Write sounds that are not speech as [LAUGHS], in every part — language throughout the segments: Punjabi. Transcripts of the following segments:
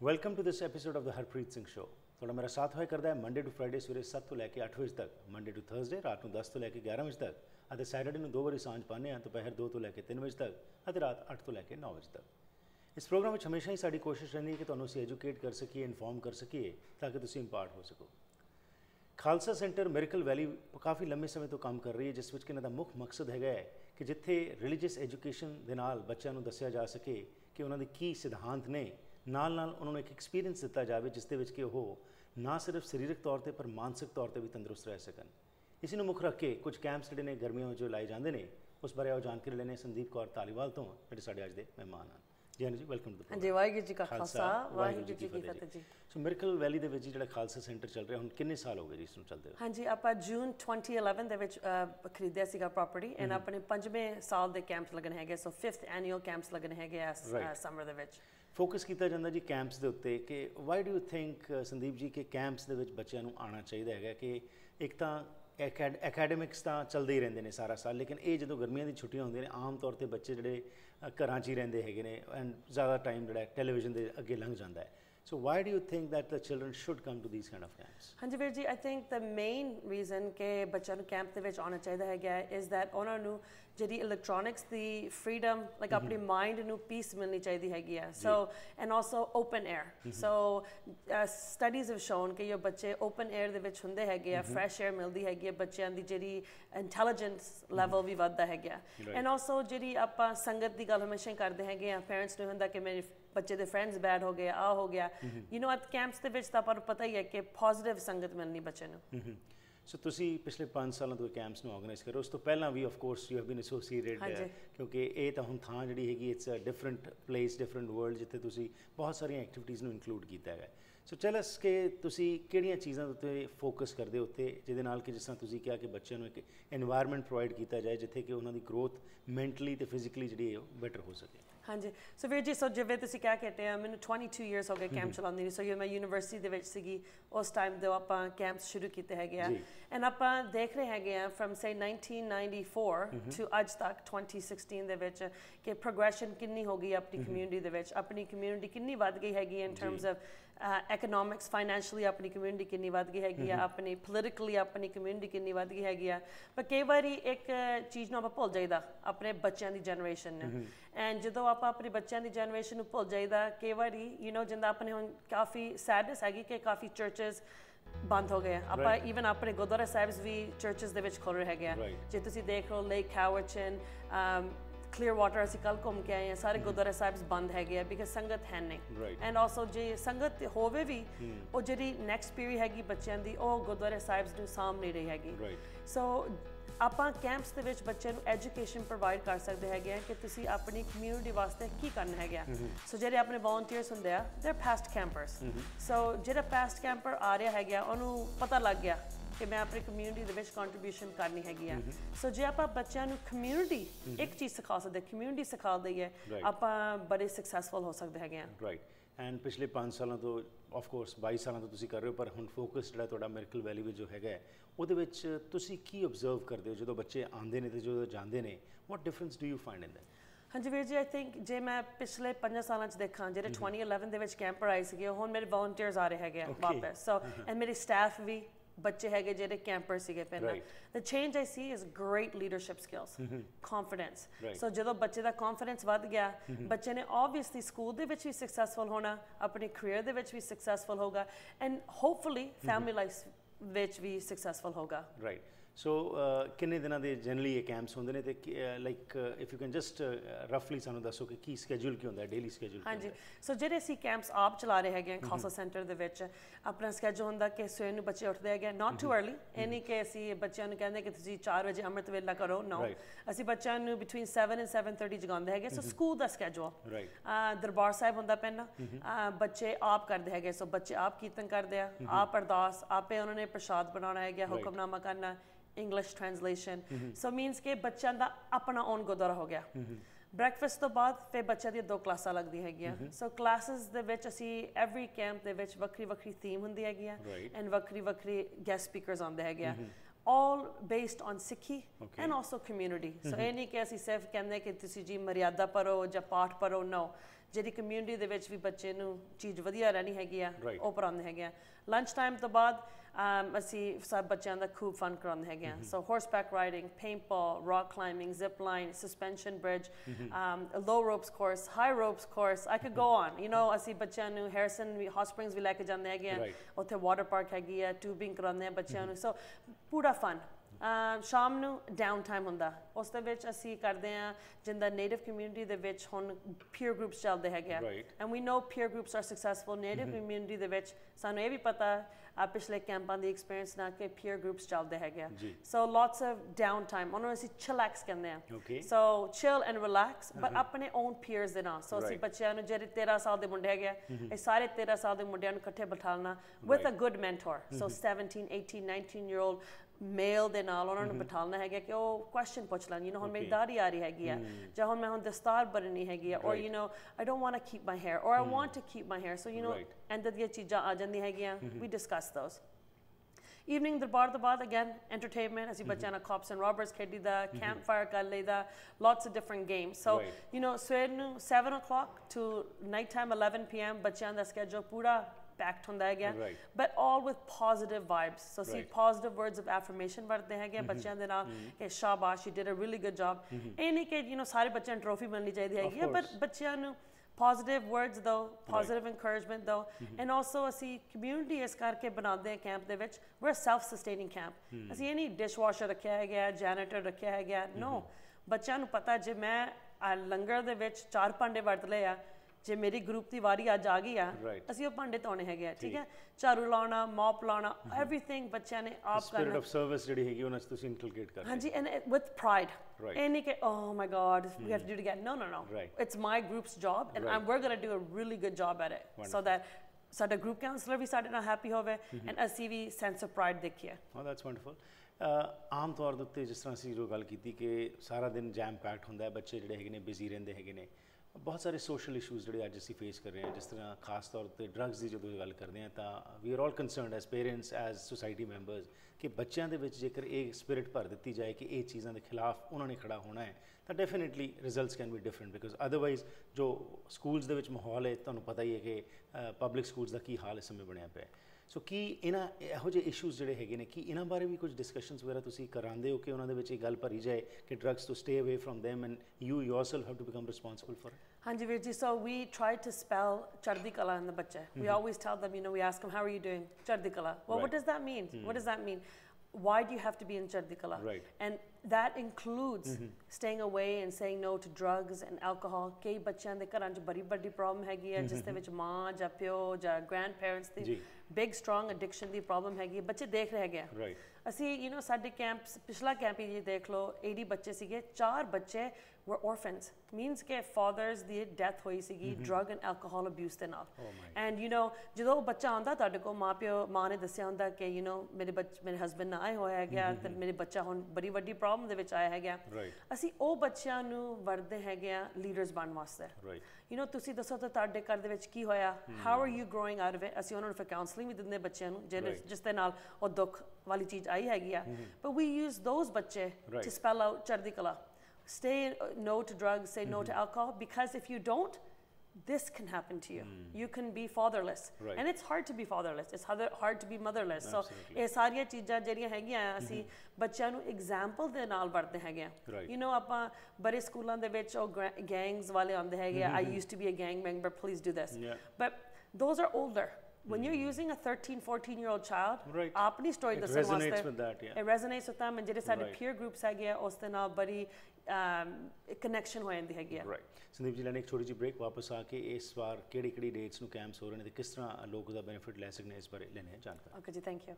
Welcome to this episode of the Harpreet Singh show ਤੁਹਾਡਾ ਮੇਰਾ ਸਾਥ ਹੋਇਆ ਕਰਦਾ ਹੈ ਮੰਡੇ ਟੂ ਫਰਾਈਡੇ ਸਵੇਰੇ 7 ਤੋਂ ਲੈ ਕੇ 8 ਵਜੇ ਤੱਕ ਮੰਡੇ ਟੂ ਥਰਸਡੇ ਰਾਤ ਨੂੰ 10 ਤੋਂ ਲੈ ਕੇ 11 ਵਜੇ ਤੱਕ ਅਤੇ ਸੈਟਰਡੇ ਨੂੰ ਦੋ ਵਾਰੀ ਸਾਂਝ ਪਾਉਂਦੇ ਹਾਂ ਦੁਪਹਿਰ 2 ਤੋਂ ਲੈ ਕੇ 3 ਵਜੇ ਤੱਕ ਅਤੇ ਰਾਤ 8 ਤੋਂ ਲੈ ਕੇ 9 ਵਜੇ ਤੱਕ ਇਸ ਪ੍ਰੋਗਰਾਮ ਵਿੱਚ ਹਮੇਸ਼ਾ ਹੀ ਸਾਡੀ ਕੋਸ਼ਿਸ਼ ਰਹਿੰਦੀ ਹੈ ਕਿ ਤੁਹਾਨੂੰ ਅਸੀਂ ਐਜੂਕੇਟ ਕਰ ਸਕੀਏ ਇਨਫੋਰਮ ਕਰ ਸਕੀਏ ਤਾਂ ਕਿ ਤੁਸੀਂ ਇੰਪਾਰਟ ਹੋ ਸਕੋ। ਖਾਲਸਾ ਸੈਂਟਰ ਮੈਰੀਕਲ ਵੈਲੀ ਕਾਫੀ ਲੰਮੇ ਸਮੇਂ ਤੋਂ ਕੰਮ ਕਰ ਰਹੀ ਹੈ, ਜਿਸ ਵਿੱਚ ਕਿ ਇਹਨਾਂ ਦਾ ਮੁੱਖ ਮਕਸਦ ਹੈਗਾ ਹੈ ਕਿ ਜਿੱਥੇ ਰਿਲੀਜੀਅਸ ਐਜੂਕੇਸ਼ਨ ਦੇ ਨਾਲ ਬੱਚਿਆਂ ਨੂੰ ਦੱਸਿਆ ਜਾ ਸਕੇ ਕਿ ਉਹਨਾਂ ਦੇ ਕੀ ਸਿਧਾਂਤ ਨੇ ਨਾਲ ਨਾਲ ਉਹਨਾਂ ਨੂੰ ਇੱਕ ਐਕਸਪੀਰੀਅੰਸ ਦਿੱਤਾ ਜਾਵੇ ਜਿਸ ਦੇ ਵਿੱਚ ਕਿ ਉਹ ਨਾ ਸਿਰਫ ਸਰੀਰਕ ਤੌਰ ਤੇ ਪਰ ਮਾਨਸਿਕ ਤੌਰ ਤੇ ਵੀ ਤੰਦਰੁਸਤ ਰਹਿ ਸਕਣ। ਇਸ ਨੂੰ ਮੁੱਖ ਰੱਖ ਕੇ ਕੁਝ ਕੈਂਪਸ ਜਿਹੜੇ ਨੇ ਗਰਮੀਆਂ ਵਿੱਚ ਜੋ ਲਾਏ ਜਾਂਦੇ ਨੇ, ਉਸ ਬਾਰੇ ਆਓ ਜਾਣਕਾਰੀ ਲੈਣੇ ਸੰਦੀਪ ਕੌਰ ਤਾਲੀਵਾਲ ਤੋਂ, ਜਿਹੜੇ ਸਾਡੇ ਅੱਜ ਦੇ ਮਹਿਮਾਨ ਹਨ। ਜੀ ਹਾਂ ਜੀ ਵੈਲਕਮ ਟੂ ਹਾਂਜੀ ਵਾਹਿਗੁਰੂ ਜੀ ਕਾ ਖਾਲਸਾ ਵਾਹਿਗੁਰੂ ਜੀ ਕੀ ਫਤਿਹ ਜੀ। ਸੋ ਮਿਰਕਲ ਵੈਲੀ ਦੇ ਵਿੱਚ ਜਿਹੜਾ ਖਾਲਸਾ ਸੈਂਟਰ ਚੱਲ ਰਿਹਾ ਹੁਣ ਕਿੰਨੇ ਸਾਲ ਹੋ ਗਏ ਜੀ ਇਸ ਨੂੰ ਚੱਲਦੇ ਹੋਏ? ਹਾਂਜੀ ਆਪਾਂ ਜੂਨ 2011 ਦੇ ਵਿੱਚ ਖਰੀਦਿਆ ਸੀਗਾ ਪ੍ਰਾਪਰਟੀ ਐਂਡ ਆਪਣੇ ਪੰਜਵੇਂ ਸਾਲ ਦੇ ਕੈਂਪਸ ਲੱਗਣ ਹੈਗੇ ਸੋ 5th ਐਨੂਅਲ ਕੈਂਪਸ ਲੱਗਣ ਹੈਗੇ Right. ਸਮਰ ਦੇ ਵਿੱਚ। ਫੋਕਸ ਕੀਤਾ ਜਾਂਦਾ ਜੀ ਕੈਂਪਸ ਦੇ ਉੱਤੇ ਕਿ why do you think Sandeep ji ਕਿ ਕੈਂਪਸ ਦੇ ਵਿੱਚ ਬੱਚਿਆਂ ਨੂੰ ਆਉਣਾ ਚਾਹੀਦਾ ਹੈਗਾ ਕਿ ਇੱਕ ਤਾਂ ਐਕੈਡੈਮਿਕਸ ਤਾਂ ਚੱਲਦੇ ਹੀ ਰਹਿੰਦੇ ਨੇ ਸਾਰਾ ਸਾਲ ਲੇਕਿਨ ਇਹ ਜਦੋਂ ਗਰਮੀਆਂ ਦੀ ਛੁੱਟੀਆਂ ਹੁੰਦੀਆਂ ਨੇ ਆਮ ਤੌਰ ਤੇ ਬੱਚੇ ਜਿਹੜੇ ਘਰਾਂ 'ਚ ਹੀ ਰਹਿੰਦੇ ਹੈਗੇ ਨੇ ਐਂਡ ਜ਼ਿਆਦਾ ਟਾਈਮ ਜਿਹੜਾ ਟੈਲੀਵਿਜ਼ਨ ਦੇ ਅੱਗੇ ਲੰਘ ਜਾਂਦਾ ਹੈ। So why do you think that the children should come to these kind of camps? ਹਾਂਜੀ ਵੀਰ ਜੀ I think the main reason ਕਿ ਬੱਚਿਆਂ ਨੂੰ ਕੈਂਪ ਦੇ ਵਿੱਚ ਆਉਣਾ ਚਾਹੀਦਾ ਹੈਗਾ is that ਉਹਨਾਂ ਨੂੰ ਜਿਹੜੀ ਇਲੈਕਟ੍ਰੋਨਿਕਸ ਦੀ freedom like ਆਪਣੀ mind ਨੂੰ peace ਮਿਲਣੀ ਚਾਹੀਦੀ ਹੈਗੀ ਆ so and also open air so uh, studies have shown ਕਿ ਜੋ ਬੱਚੇ open air ਦੇ ਵਿੱਚ ਹੁੰਦੇ ਹੈਗੇ ਆ fresh air ਮਿਲਦੀ ਹੈਗੀ ਆ ਬੱਚਿਆਂ ਦੀ ਜਿਹੜੀ intelligence level ਵੀ ਵੱਧਦਾ ਹੈਗਾ and also ਜਿਹੜੀ ਆਪਾਂ ਸੰਗਤ ਦੀ ਗੱਲ ਹਮੇਸ਼ਾ ਕਰਦੇ ਹੈਗੇ ਆ parents ਨੂੰ ਹੁੰਦਾ ਕਿ ਮੇਰੇ ਬੱਚੇ ਦੇ ਫਰੈਂਡਸ ਬੈਡ ਹੋ ਗਏ ਆ ਹੋ ਗਿਆ। ਯੂ نو ਐਟ ਕੈਂਪਸ ਦੇ ਵਿੱਚ ਤਾਂ ਪਰ ਪਤਾ ਹੀ ਹੈ ਕਿ ਪੋਜ਼ਿਟਿਵ ਸੰਗਤ ਮਿਲਣੀ ਬੱਚੇ ਨੂੰ। ਸੋ ਤੁਸੀਂ ਪਿਛਲੇ 5 ਸਾਲਾਂ ਤੋਂ ਕੈਂਪਸ ਨੂੰ ਆਰਗੇਨਾਈਜ਼ ਕਰ ਰਹੇ ਹੋ। ਉਸ ਤੋਂ ਪਹਿਲਾਂ ਵੀ of course you have been associated ਕਿਉਂਕਿ ਇਹ ਤਾਂ ਹੁਣ ਥਾਂ ਜਿਹੜੀ ਹੈਗੀ it's a different place different world ਜਿੱਥੇ ਤੁਸੀਂ ਬਹੁਤ ਸਾਰੀਆਂ ਐਕਟੀਵਿਟੀਜ਼ ਨੂੰ ਇਨਕਲੂਡ ਕੀਤਾ ਹੈਗਾ। ਸੋ ਟੈਲ ਅਸ ਕਿ ਤੁਸੀਂ ਕਿਹੜੀਆਂ ਚੀਜ਼ਾਂ ਦੇ ਉੱਤੇ ਫੋਕਸ ਕਰਦੇ ਹੋ ਉੱਤੇ ਜਿਹਦੇ ਨਾਲ ਕਿ ਜਿਸ ਤਰ੍ਹਾਂ ਤੁਸੀਂ ਕਿਹਾ ਕਿ ਬੱਚਿਆਂ ਨੂੰ ਇੱਕ এনवायरमेंट ਪ੍ਰੋਵਾਈਡ ਕੀਤਾ ਜਾਏ ਜਿੱਥੇ ਕਿ ਉਹਨਾਂ ਦੀ ਗਰੋਥ ਮੈਂਟਲੀ ਤੇ ਫਿਜ਼ੀਕਲੀ ਜਿਹੜੀ ਹੈ ਉਹ ਬੈਟਰ ਹੋ ਸਕੇ। ਹਾਂਜੀ। ਸੋ ਵੀਰ ਜੀ ਸੋ ਜਿਵੇਂ ਤੁਸੀਂ ਕਿਹਾ ਕਿ ਆ ਮੈਨੂੰ 22 ਇਅਰਸ ਹੋ ਗਏ ਕੈਂਪ ਚਲਾਉਂਦੀ ਨੂੰ ਸੋ ਇਹ ਮੈਂ ਯੂਨੀਵਰਸਿਟੀ ਦੇ ਵਿੱਚ ਸੀਗੀ ਉਸ ਟਾਈਮ ਤੋਂ ਆਪਾਂ ਕੈਂਪਸ ਸ਼ੁਰੂ ਕੀਤੇ ਹੈਗੇ ਆ। ਐਂਡ ਆਪਾਂ ਦੇਖ ਰਹੇ ਹੈਗੇ ਆ ਫਰਮ ਸੇ 1994 ਟੂ ਅੱਜ ਤੱਕ 2016 ਦੇ ਵਿੱਚ ਕਿ ਪ੍ਰੋਗਰੈਸ਼ਨ ਕਿੰਨੀ ਹੋ ਗਈ ਆਪਣੀ ਕਮਿਊਨਿਟੀ ਦੇ ਵਿੱਚ ਆਪਣੀ ਕਮਿਊਨਿਟੀ ਕਿੰਨੀ ਵੱਧ ਗਈ ਹੈਗੀ in terms of economics financially ਆਪਣੀ ਕਮਿਊਨਿਟੀ ਕਿੰਨੀ ਵੱਧ ਗਈ ਹੈਗੀ ਆ ਆਪਣੀ ਪੋਲਿਟਿਕਲੀ ਆਪਣੀ ਕਮਿਊਨਿਟੀ ਕਿੰਨੀ ਵੱਧ ਗਈ ਹੈਗੀ ਆ। ਪਰ ਕਈ ਵਾਰੀ ਇੱਕ ਚੀਜ਼ ਨੂੰ ਆਪਾਂ ਭੁੱਲ ਜਾਈਦਾ ਆਪਣੇ ਬੱਚਿਆਂ ਦੀ ਜਨਰੇਸ਼ਨ ਨੂੰ। ਐਂਡ ਜਦੋਂ ਆਪਾਂ ਆਪਣੇ ਬੱਚਿਆਂ ਦੀ ਜਨਰੇਸ਼ਨ ਨੂੰ ਭੁੱਲ ਜਾਈਦਾ ਕਈ ਵਾਰੀ ਯੂ نو ਜਿੰਦਾ ਆਪਣੇ ਹੁਣ ਕਾਫੀ ਸੈਡਨੈਸ ਹੈਗੀ ਕਿ ਕਾਫੀ ਚਰਚਸ ਬੰਦ ਹੋ ਗਏ। ਆਪਾਂ. ਇਵਨ ਆਪਣੇ ਗੁਰਦੁਆਰਾ ਸਾਹਿਬs ਵੀ ਚਰਚਸ ਦੇ ਵਿੱਚ ਖੋਲ ਰਹੇ ਹੈਗੇ ਆ. ਜੇ ਤੁਸੀਂ ਦੇਖ ਲਓ ਲੇਕ ਹੈਵਰਚਨ ਕਲੀਅਰ ਵਾਟਰ ਅਸੀਂ ਕੱਲ ਘੁੰਮ ਕੇ ਆਏ ਆ ਸਾਰੇ ਗੁਰਦੁਆਰਾ ਸਾਹਿਬs ਬੰਦ ਹੈਗੇ ਆ ਬਿਕਾਜ਼ ਸੰਗਤ ਹੈ ਨਹੀਂ. ਐਂਡ ਆਲਸੋ ਜੇ ਸੰਗਤ ਹੋਵੇ ਵੀ ਉਹ ਜਿਹੜੀ ਨੈਕਸਟ ਪੀੜ੍ਹੀ ਹੈਗੀ ਬੱਚਿਆਂ ਦੀ ਉਹ ਗੁਰਦੁਆਰਾ ਸਾਹਿਬs ਨੂੰ ਨਹੀਂ ਰਹੀ ਹੈਗੀ. ਸੋ ਆਪਾਂ ਕੈਂਪਸ ਦੇ ਵਿੱਚ ਬੱਚਿਆਂ ਨੂੰ ਐਜੂਕੇਸ਼ਨ ਪ੍ਰੋਵਾਈਡ ਕਰ ਸਕਦੇ ਹੈਗੇ ਆ ਕਿ ਤੁਸੀਂ ਆਪਣੀ ਕਮਿਊਨਿਟੀ ਵਾਸਤੇ ਕੀ ਕਰਨਾ ਹੈਗਾ ਸੋ ਜਿਹੜੇ ਆਪਣੇ ਵਲੰਟੀਅਰਸ ਹੁੰਦੇ ਆ ਦੇ ਪਾਸਟ ਕੈਂਪਰਸ ਸੋ ਜਿਹੜਾ ਪਾਸਟ ਕੈਂਪਰ ਆ ਰਿਹਾ ਹੈਗਾ ਉਹਨੂੰ ਪਤਾ ਲੱਗ ਗਿਆ ਕਿ ਮੈਂ ਆਪਣੀ ਕਮਿਊਨਿਟੀ ਦੇ ਵਿੱਚ ਕੰਟਰੀਬਿਊਸ਼ਨ ਕਰਨੀ ਹੈਗੀ ਆ। ਸੋ ਜੇ ਆਪਾਂ ਬੱਚਿਆਂ ਨੂੰ ਕਮਿਊਨਿਟੀ ਇੱਕ ਚੀਜ਼ ਸਿਖਾ ਸਕਦੇ ਕਮਿਊਨਿਟੀ ਸਿਖਾ ਦਈਏ. ਆਪਾਂ ਬੜੇ ਸਕਸੈਸਫੁਲ ਹੋ ਸਕਦੇ ਹੈਗੇ ਆ। ਰਾਈਟ ਐਂਡ ਪਿਛਲੇ 5 ਸਾਲਾਂ ਤੋਂ ਆਫ ਕੋਰਸ 22 ਸਾਲਾਂ ਤੋਂ ਤੁਸੀਂ ਕਰ ਰਹੇ ਹੋ ਪਰ ਹੁਣ ਫੋਕਸ ਜਿਹੜਾ ਤੁਹਾਡਾ ਮਿਰਕਲ ਵੈਲੀ ਵਿੱਚ ਜੋ ਹੈਗਾ ਉਹਦੇ ਵਿੱਚ ਤੁਸੀਂ ਕੀ ਆਬਜ਼ਰਵ ਕਰਦੇ ਹੋ? ਜਦੋਂ ਬੱਚੇ ਆਉਂਦੇ ਨੇ ਤੇ ਜਦੋਂ ਜਾਂਦੇ ਨੇ what difference do you find in that ਹਾਂਜੀ ਵੀਰ ਜੀ ਆਈ ਥਿੰਕ ਜੇ ਮੈਂ ਪਿਛਲੇ 5 ਸਾਲਾਂ ਚ ਦੇਖਾਂ ਜਿਹੜੇ 2011 ਦੇ ਵਿੱਚ ਕੈਂਪਰ ਆਏ ਸੀਗੇ ਹੁਣ ਮੇਰੇ ਵਲੰਟੀਅਰਸ ਆ ਰਹੇ ਹੈਗੇ. ਵਾਪਸ। ਸੋ ਐਂਡ ਮੇਰੇ ਸਟਾਫ ਵੀ ਬੱਚੇ ਹੈਗੇ ਜਿਹੜੇ ਕੈਂਪਰ ਸੀਗੇ ਪਹਿਲਾਂ change i see is great leadership skills confidence. Right. ਸੋ ਜਦੋਂ ਬੱਚੇ ਦਾ confidence ਵੱਧ ਗਿਆ ਬੱਚੇ ਨੇ obviously ਸਕੂਲ ਦੇ ਵਿੱਚ ਵੀ ਸਕਸੈਸਫੁਲ ਹੋਣਾ ਆਪਣੇ career ਦੇ ਵਿੱਚ ਵੀ ਸਕਸੈਸਫੁਲ ਹੋਗਾ ਐਂਡ ਹੋਪਫੁਲੀ ਫੈਮਿਲੀ ਲਾਈਫ ਵਿੱਚ ਵੀ ਸਕਸੈਸਫੁਲ ਹੋਗਾ ਰਾਈਟ ਸੋ ਕਿੰਨੇ ਦਿਨਾਂ ਦੇ ਜਨਰਲੀ ਇਹ ਕੈਂਪਸ ਹੁੰਦੇ ਨੇ ਤੇ like if you can just ਰਫਲੀ ਸਾਨੂੰ ਦੱਸੋ ਕਿ ਕੀ ਸਕੇਡਿਊਲ ਕੀ ਹੁੰਦਾ ਹੈ ਡੇਲੀ ਸਕੇਡਿਊਲ ਹਾਂਜੀ। ਸੋ ਜਿਹੜੇ ਅਸੀਂ ਕੈਂਪਸ ਆਪ ਚਲਾ ਰਹੇ ਹੈਗੇ ਖਾਲਸਾ ਸੈਂਟਰ ਦੇ ਵਿੱਚ ਆਪਣਾ ਸਕੇਜੂਲ ਹੁੰਦਾ ਕਿ ਸਵੇਰ ਨੂੰ ਬੱਚੇ ਉੱਠਦੇ ਹੈਗੇ ਨਾਟ ਟੂ अर्ਲੀ ਨਹੀਂ ਕਿ ਅਸੀਂ ਬੱਚਿਆਂ ਨੂੰ ਕਹਿੰਦੇ ਕਿ ਤੁਸੀਂ 4 ਵਜੇ ਅੰਮ੍ਰਿਤ ਵੇਲਾ ਕਰੋ ਨੋ. ਅਸੀਂ ਬੱਚਿਆਂ ਨੂੰ ਬਿਟਵੀਨ 7 ਐਂਡ 7:30 ਜਗਾਉਂਦੇ ਹੈਗੇ ਸੋ ਸਕੂਲ ਦਾ ਸਕੇਜੂਲ. ਦਰਬਾਰ ਸਾਹਿਬ ਹੁੰਦਾ ਪੈਣਾ ਬੱਚੇ ਆਪ ਕਰਦੇ ਹੈਗੇ ਸੋ ਬੱਚੇ ਆਪ ਕੀਰਤਨ ਕਰਦੇ ਆ ਆਪ ਅਰਦਾਸ ਆਪੇ ਉਹਨਾਂ ਨੇ ਪ੍ਰਸ਼ਾਦ ਬਣਾਉਣਾ ਹੈਗਾ. ਹੁਕਮਨਾਮਾ ਕਰਨਾ ਇੰਗਲਿਸ਼ ਟ੍ਰਾਂਸਲੇਸ਼ਨ ਸੋ ਮੀਨਸ ਕਿ ਬੱਚਿਆਂ ਦਾ ਆਪਣਾ ਓਨ ਗੁਰਦੁਆਰਾ ਹੋ ਗਿਆ ਬ੍ਰੈਕਫਾਸਟ ਤੋਂ ਬਾਅਦ ਫਿਰ ਬੱਚਿਆਂ ਦੀਆਂ ਦੋ ਕਲਾਸਾਂ ਲੱਗਦੀਆਂ ਹੈਗੀਆਂ ਸੋ ਕਲਾਸਿਸ ਦੇ ਵਿੱਚ ਅਸੀਂ ਐਵਰੀ ਕੈਂਪ ਦੇ ਵਿੱਚ ਵੱਖਰੀ ਵੱਖਰੀ ਥੀਮ ਹੁੰਦੀ ਹੈਗੀ Right. ਐਂਡ ਵੱਖਰੀ ਵੱਖਰੀ ਗੈਸਟ ਸਪੀਕਰਸ ਆਉਂਦੇ ਹੈਗੇ ਆ all based on ਸਿੱਖੀ Okay. and also community. ਇਹ ਨਹੀਂ ਕਿ ਅਸੀਂ ਸਿਰਫ ਕਹਿੰਦੇ ਕਿ ਤੁਸੀਂ ਜੀ ਮਰਿਆਦਾ ਪੜੋ ਜਾਂ ਪਾਠ ਪੜੋ ਨੋ ਜਿਹੜੀ ਕਮਿਊਨਿਟੀ ਦੇ ਵਿੱਚ ਵੀ ਬੱਚੇ ਨੂੰ ਚੀਜ਼ ਵਧੀਆ ਰਹਿਣੀ ਹੈਗੀ ਆ. ਉਹ ਪੜਾਉਂਦੇ ਹੈਗੇ ਆ ਲੰਚ ਟਾਈਮ ਤੋਂ ਬਾਅਦ um, ਅਸੀਂ ਸਭ ਬੱਚਿਆਂ ਦਾ ਖੂਬ ਫਨ ਕਰਾਉਂਦੇ ਹੈਗੇ ਆ so horseback riding paintball rock climbing zip line suspension bridge low ropes course high ropes course I could go on you know ਅਸੀਂ ਬੱਚਿਆਂ ਨੂੰ ਹੈਰਸਨ ਵੀ ਹੌਟ ਸਪ੍ਰਿੰਗਸ ਵੀ ਲੈ ਕੇ ਜਾਂਦੇ ਹੈਗੇ ਆ Right. ਉੱਥੇ ਵਾਟਰ ਪਾਰਕ ਹੈਗੀ ਆ ਟਿਊਬਿੰਗ ਕਰਾਉਂਦੇ ਆ ਬੱਚਿਆਂ ਨੂੰ ਸੋ ਪੂਰਾ ਫਨ ਸ਼ਾਮ ਨੂੰ ਡਾਊਨ ਟਾਈਮ ਹੁੰਦਾ। ਉਸ ਦੇ ਵਿੱਚ ਅਸੀਂ ਕਰਦੇ ਆ ਜਿੰਦਾ ਨੇਟਿਵ ਕਮਿਊਨਿਟੀ ਦੇ ਵਿੱਚ ਹੁਣ ਪੀਅਰ ਗਰੁੱਪਸ ਚੱਲਦੇ ਹੈਗੇ ਆ. And we know peer groups are successful native community ਦੇ ਵਿੱਚ ਸਾਨੂੰ ਇਹ ਵੀ ਪਤਾ ਆ ਪਿਛਲੇ ਕੈਂਪਾਂ ਦੀ ਐਕਸਪੀਰੀਅੰਸ ਨਾਲ ਕਿ ਪੀਅਰ ਗਰੁੱਪਸ ਚੱਲਦੇ ਹੈਗੇ ਆ। So lots of down time ਉਹਨਾਂ ਨੂੰ ਅਸੀਂ chillax ਕਹਿੰਦੇ ਆ. ਸੋ chill and relax but ਆਪਣੇ own peers ਦੇ ਨਾਲ। ਸੋ ਅਸੀਂ. ਬੱਚਿਆਂ ਨੂੰ ਜਿਹੜੇ 13 ਸਾਲ ਦੇ ਮੁੰਡੇ ਹੈਗੇ ਆ ਇਹ ਸਾਰੇ 13 ਸਾਲ ਦੇ ਮੁੰਡਿਆਂ ਨੂੰ ਇਕੱਠੇ ਬਿਠਾਲਣਾ a Right. good mentor so 17 18 19 year old male ਦੇ ਨਾਲ ਉਹਨਾਂ ਨੂੰ ਬਿਠਾਲਣਾ ਹੈਗਾ ਕਿ ਉਹ ਕੁਐਸਚਨ ਪੁੱਛ ਲੈਣ ਯੂ نو ਹੁਣ ਮੇਰੀ Okay. ਦਾੜੀ ਆ ਰਹੀ ਹੈਗੀ ਆ ਜਾਂ ਹੁਣ ਮੈਂ ਹੁਣ ਦਸਤਾਰ ਬਣਨੀ ਹੈਗੀ ਆ ਔਰ Right. You know I don't want to keep my hair ਔਰ I want to keep my hair so you know Right. And ਦੀਆਂ ਚੀਜ਼ਾਂ ਆ ਜਾਂਦੀਆਂ ਹੈਗੀਆਂ ਵੀ ਡਿਸਕਸ ਦੋਸ ਈਵਨਿੰਗ ਦਰਬਾਰ ਤੋਂ ਬਾਅਦ ਅਗੇਨ ਐਂਟਰਟੇਨਮੈਂਟ ਅਸੀਂ ਬੱਚਿਆਂ ਨਾਲ cops and robbers ਖੇਡੀਦਾ camp fire ਕਰ ਲਈਦਾ lots of different games so Right. You know ਸਵੇਰ ਨੂੰ 7 o'clock to night time 11 pm ਬੱਚਿਆਂ ਦਾ ਸਕੇਜੂਲ ਪੂਰਾ ਪੈਕਡ ਹੁੰਦਾ ਹੈਗਾ Right. all with positive vibes so see Right. positive words of affirmation ਵਰਤਦੇ ਹੈਗੇ ਬੱਚਿਆਂ ਦੇ ਨਾਲ ਕਿ ਸ਼ਾਬਾਸ਼ you did a really good job ਇਹ ਨਹੀਂ ਕਿ you know ਸਾਰੇ ਬੱਚਿਆਂ ਨੂੰ ਟਰੋਫੀ ਮਿਲਣੀ ਚਾਹੀਦੀ ਹੈਗੀ but ਬੱਚਿਆਂ ਨੂੰ positive words ਦੋ positive encouragement ਦੋ and also ਅਸੀਂ community ਇਸ ਕਰਕੇ ਬਣਾਉਂਦੇ ਹਾਂ ਕੈਂਪ ਦੇ ਵਿੱਚ we're self sustaining camp ਅਸੀਂ ਇਹ ਨਹੀਂ dishwasher ਰੱਖਿਆ ਹੈਗਾ janitor ਰੱਖਿਆ ਹੈਗਾ no ਬੱਚਿਆਂ ਨੂੰ ਪਤਾ ਜੇ ਮੈਂ ਲੰਗਰ ਦੇ ਵਿੱਚ ਚਾਰ ਭਾਂਡੇ ਵਰਤ ਲਏ ਆ ਜੇ ਮੇਰੀ ਗਰੁੱਪ ਦੀ ਵਾਰੀ ਅੱਜ ਆ ਗਈ ਆ. ਅਸੀਂ ਉਹ ਭਾਂਡੇ ਧੋਣੇ ਹੈਗੇ ਆ ਠੀਕ ਹੈ? ਝਾੜੂ ਲਾਉਣਾ ਮੌਪ ਲਾਉਣਾ ਐਵਰੀਥਿੰਗ ਬੱਚਿਆਂ ਨੇ ਆਪ ਸਪਿਰਿਟ ਕਰਨਾ। ਆਫ ਸਰਵਿਸ ਜਿਹੜੀ ਹੈਗੀ ਉਹਨਾਂ 'ਚ ਤੁਸੀਂ ਇਨਕਲਕੇਟ ਕਰਦੇ ਹਾਂਜੀ ਐਂਡ ਵਿਦ ਪ੍ਰਾਈਡ. ਇਹ ਨਹੀਂ ਕਿ ਓ my god we have to do it again no no no. It's my groups job and um we're going to do a really good job at it so that ਸਾਡਾ ਗਰੁੱਪ ਕਾਉਂਸਲਰ ਵੀ ਸਾਡੇ ਨਾਲ ਹੈਪੀ ਹੋਵੇ ਐਂਡ ਅਸੀਂ ਵੀ ਸੈਂਸ ਆਫ ਪ੍ਰਾਈਡ ਦੇਖੀਏ ਹਾਂ ਦੈਟਸ ਵੰਡਰਫੁਲ ਆਮ ਤੌਰ ਦੇ ਉੱਤੇ ਜਿਸ ਤਰ੍ਹਾਂ ਅਸੀਂ ਜੋ ਗੱਲ ਕੀਤੀ ਕਿ ਸਾਰਾ ਦਿਨ ਜੈਮ ਪੈਕਡ ਹੁੰਦਾ ਹੈ ਬੱਚੇ ਜਿਹੜੇ ਹੈਗੇ ਨੇ ਬਿਜ਼ੀ ਰਹਿੰਦੇ ਹੈਗੇ ਨੇ ਬਹੁਤ ਸਾਰੇ ਸੋਸ਼ਲ ਇਸ਼ੂਜ਼ ਜਿਹੜੇ ਅੱਜ ਅਸੀਂ ਫੇਸ ਕਰ ਰਹੇ ਹਾਂ, ਜਿਸ ਤਰ੍ਹਾਂ ਖਾਸ ਤੌਰ ਤੇ ਡਰੱਗਸ ਦੀ ਜਦੋਂ ਗੱਲ ਕਰਦੇ ਹਾਂ ਤਾਂ we are all concerned as parents as society members ਕਿ ਬੱਚਿਆਂ ਦੇ ਵਿੱਚ ਜੇਕਰ ਇਹ ਸਪਿਰਿਟ ਭਰ ਦਿੱਤੀ ਜਾਏ ਕਿ ਇਹ ਚੀਜ਼ਾਂ ਦੇ ਖਿਲਾਫ ਉਹਨਾਂ ਨੇ ਖੜਾ ਹੋਣਾ ਹੈ, ਤਾਂ definitely results can be different because otherwise ਜੋ ਸਕੂਲਸ ਦੇ ਵਿੱਚ ਮਾਹੌਲ ਹੈ, ਤੁਹਾਨੂੰ ਪਤਾ ਹੀ ਹੈ ਕਿ ਪਬਲਿਕ ਸਕੂਲਸ ਦਾ ਕੀ ਹਾਲ ਇਸ ਸਮੇਂ ਬਣਿਆ ਪਿਆ ਹੈ। ਸੋ ਕੀ ਇਹਨਾਂ ਇਹੋ ਜਿਹੇ ਇਸ਼ੂਜ਼ ਜਿਹੜੇ ਹੈਗੇ ਨੇ ਕੀ ਇਹਨਾਂ ਬਾਰੇ ਵੀ ਕੁਝ ਡਿਸਕਸ਼ਨਸ ਵਗੈਰਾ ਤੁਸੀਂ ਕਰਾਉਂਦੇ ਹੋ ਕਿ ਉਹਨਾਂ ਦੇ ਵਿੱਚ ਇਹ ਗੱਲ ਭਰੀ ਜਾਏ ਕਿ drugs to stay away from them and you have to become responsible for it ਹਾਂਜੀ ਵੀਰ ਜੀ so we try to spell ਚੜ੍ਹਦੀ ਕਲਾ in the ਬੱਚੇ we always tell them you know we ask them how are you doing ਚੜ੍ਹਦੀ ਕਲਾ Right. does that mean what does that mean why do you have to be in ਕਲਾ Right. and that includes staying away and saying no to drugs and alcohol. ਕਈ ਬੱਚਿਆਂ ਦੇ ਘਰਾਂ 'ਚ ਬੜੀ ਵੱਡੀ ਪ੍ਰੋਬਲਮ ਹੈਗੀ ਹੈ ਜਿਸ ਦੇ ਵਿੱਚ ਮਾਂ ਜਾਂ ਪਿਓ ਜਾਂ ਪੇਰੈਂਟਸ ਦੀ। ਬਿਗ ਸਟਰੋਂਗ ਐਡਿਕਸ਼ਨ ਦੀ ਪ੍ਰੋਬਲਮ ਹੈਗੀ ਹੈ। ਬੱਚੇ ਦੇਖ ਰਹੇ ਹੈਗੇ ਆ। Right. ਅਸੀਂ ਯੂ نو ਸਾਡੇ ਕੈਂਪਸ ਪਿਛਲਾ ਕੈਂਪ ਹੀ ਦੇਖ ਲਓ 80 ਬੱਚੇ ਸੀਗੇ ਚਾਰ ਬੱਚੇ were orphans. Means ke fathers the death ਹੋਈ ਸੀਗੀ mm-hmm. drug and alcohol abuse ਦੇ ਨਾਲ. Oh and you know ਜਦੋਂ ਉਹ ਬੱਚਾ ਆਂਦਾ ਤੁਹਾਡੇ ਕੋਲ ਮਾਪਿਓ ਮਾਂ ਨੇ ਦੱਸਿਆ ਹੁੰਦਾ ਕਿ you know ਮੇਰੇ ਬੱਚ ਮੇਰੇ ਹਸਬੰਡ ਨਾਲ ਆਏ ਹੋਇਆ ਗਿਆ ਤੇ ਮੇਰੇ ਬੱਚਾ ਹੁਣ ਬੜੀ ਵੱਡੀ ਪ੍ਰੋਬਲਮ ਦੇ ਵਿੱਚ ਆਇਆ ਹੈਗਾ. ਅਸੀਂ ਉਹ ਬੱਚਿਆਂ ਨੂੰ ਵਰਦੇ ਹੈਗੇ ਆ ਲੀਡਰਸ ਬਣਨ ਵਾਸਤੇ. ਯੂ نو ਤੁਸੀਂ ਦੱਸੋ ਤਾਂ ਤੁਹਾਡੇ ਘਰ ਦੇ ਵਿੱਚ ਕੀ ਹੋਇਆ? How are you growing out of it? ਅਸੀਂ ਉਹਨਾਂ ਨੂੰ ਫਿਰ ਕਾਉਂਸਲਿੰਗ ਵੀ ਦਿੰਦੇ ਬੱਚਿਆਂ ਨੂੰ ਜਿਹੜੇ ਜਿਸ ਦੇ ਨਾਲ ਉਹ ਦੁੱਖ ਵਾਲੀ ਚੀਜ਼ ਆਈ ਹੈਗੀ ਆ. ਬਟ ਵੀ ਯੂਜ਼ ਦੋਸ ਬੱਚੇ ਟੂ ਸਪੈਲ ਆਊਟ ਚੜ੍ਹਦੀ ਕਲਾ. Stay uh, no to drugs say no to alcohol because if you don't this can happen to you you can be fatherless Right. and it's hard to be fatherless it's hard, hard to be motherless so Absolutely. ਇਹ ਸਾਰੀਆਂ ਚੀਜ਼ਾਂ ਜਿਹੜੀਆਂ ਹੈਗੀਆਂ ਅਸੀਂ ਬੱਚਿਆਂ ਨੂੰ ਐਗਜ਼ਾਮਪਲ ਦੇ ਨਾਲ ਵਰਤਦੇ ਹੈਗੇ ਆ. ਯੂ نو ਆਪਾਂ ਬੜੇ ਸਕੂਲਾਂ ਦੇ ਵਿੱਚ ਉਹ ਗੈਂਗਸ ਵਾਲੇ ਆਉਂਦੇ ਹੈਗੇ ਆ I used to be a gang member please do this Yeah. but those are older when you're using a 13 14 year old child Right. ਆਪਣੀ It ਦੱਸਣ resonates ਵਾਸਤੇ with that, yeah. it resonates with them and ਜਿਹੜੇ ਸਾਡੇ Right. peer groups ਹੈਗੇ ਆ ਉਸ ਦੇ ਨਾਲ ਬੜੀ ਕਨੈਕਸ਼ਨ ਹੋ ਜਾਂਦੀ ਹੈਗੀ ਆ। ਰਾਈਟ ਸੰਦੀਪ ਜੀ ਲੈਣੇ ਇੱਕ ਛੋਟੀ ਜਿਹੀ ਬ੍ਰੇਕ ਵਾਪਸ ਆ ਕੇ ਇਸ ਵਾਰ ਕਿਹੜੀ ਕਿਹੜੀ ਡੇਟਸ ਨੂੰ ਕੈਂਪਸ ਹੋ ਰਹੇ ਨੇ ਤੇ ਕਿਸ ਤਰ੍ਹਾਂ ਲੋਕ ਉਹਦਾ ਬੈਨੀਫਿਟ ਲੈ ਸਕਦੇ ਨੇ ਇਸ ਬਾਰੇ ਲੈਣੇ ਜਾਣਕਾਰੀ। ਓਕੇ ਜੀ ਥੈਂਕ ਯੂ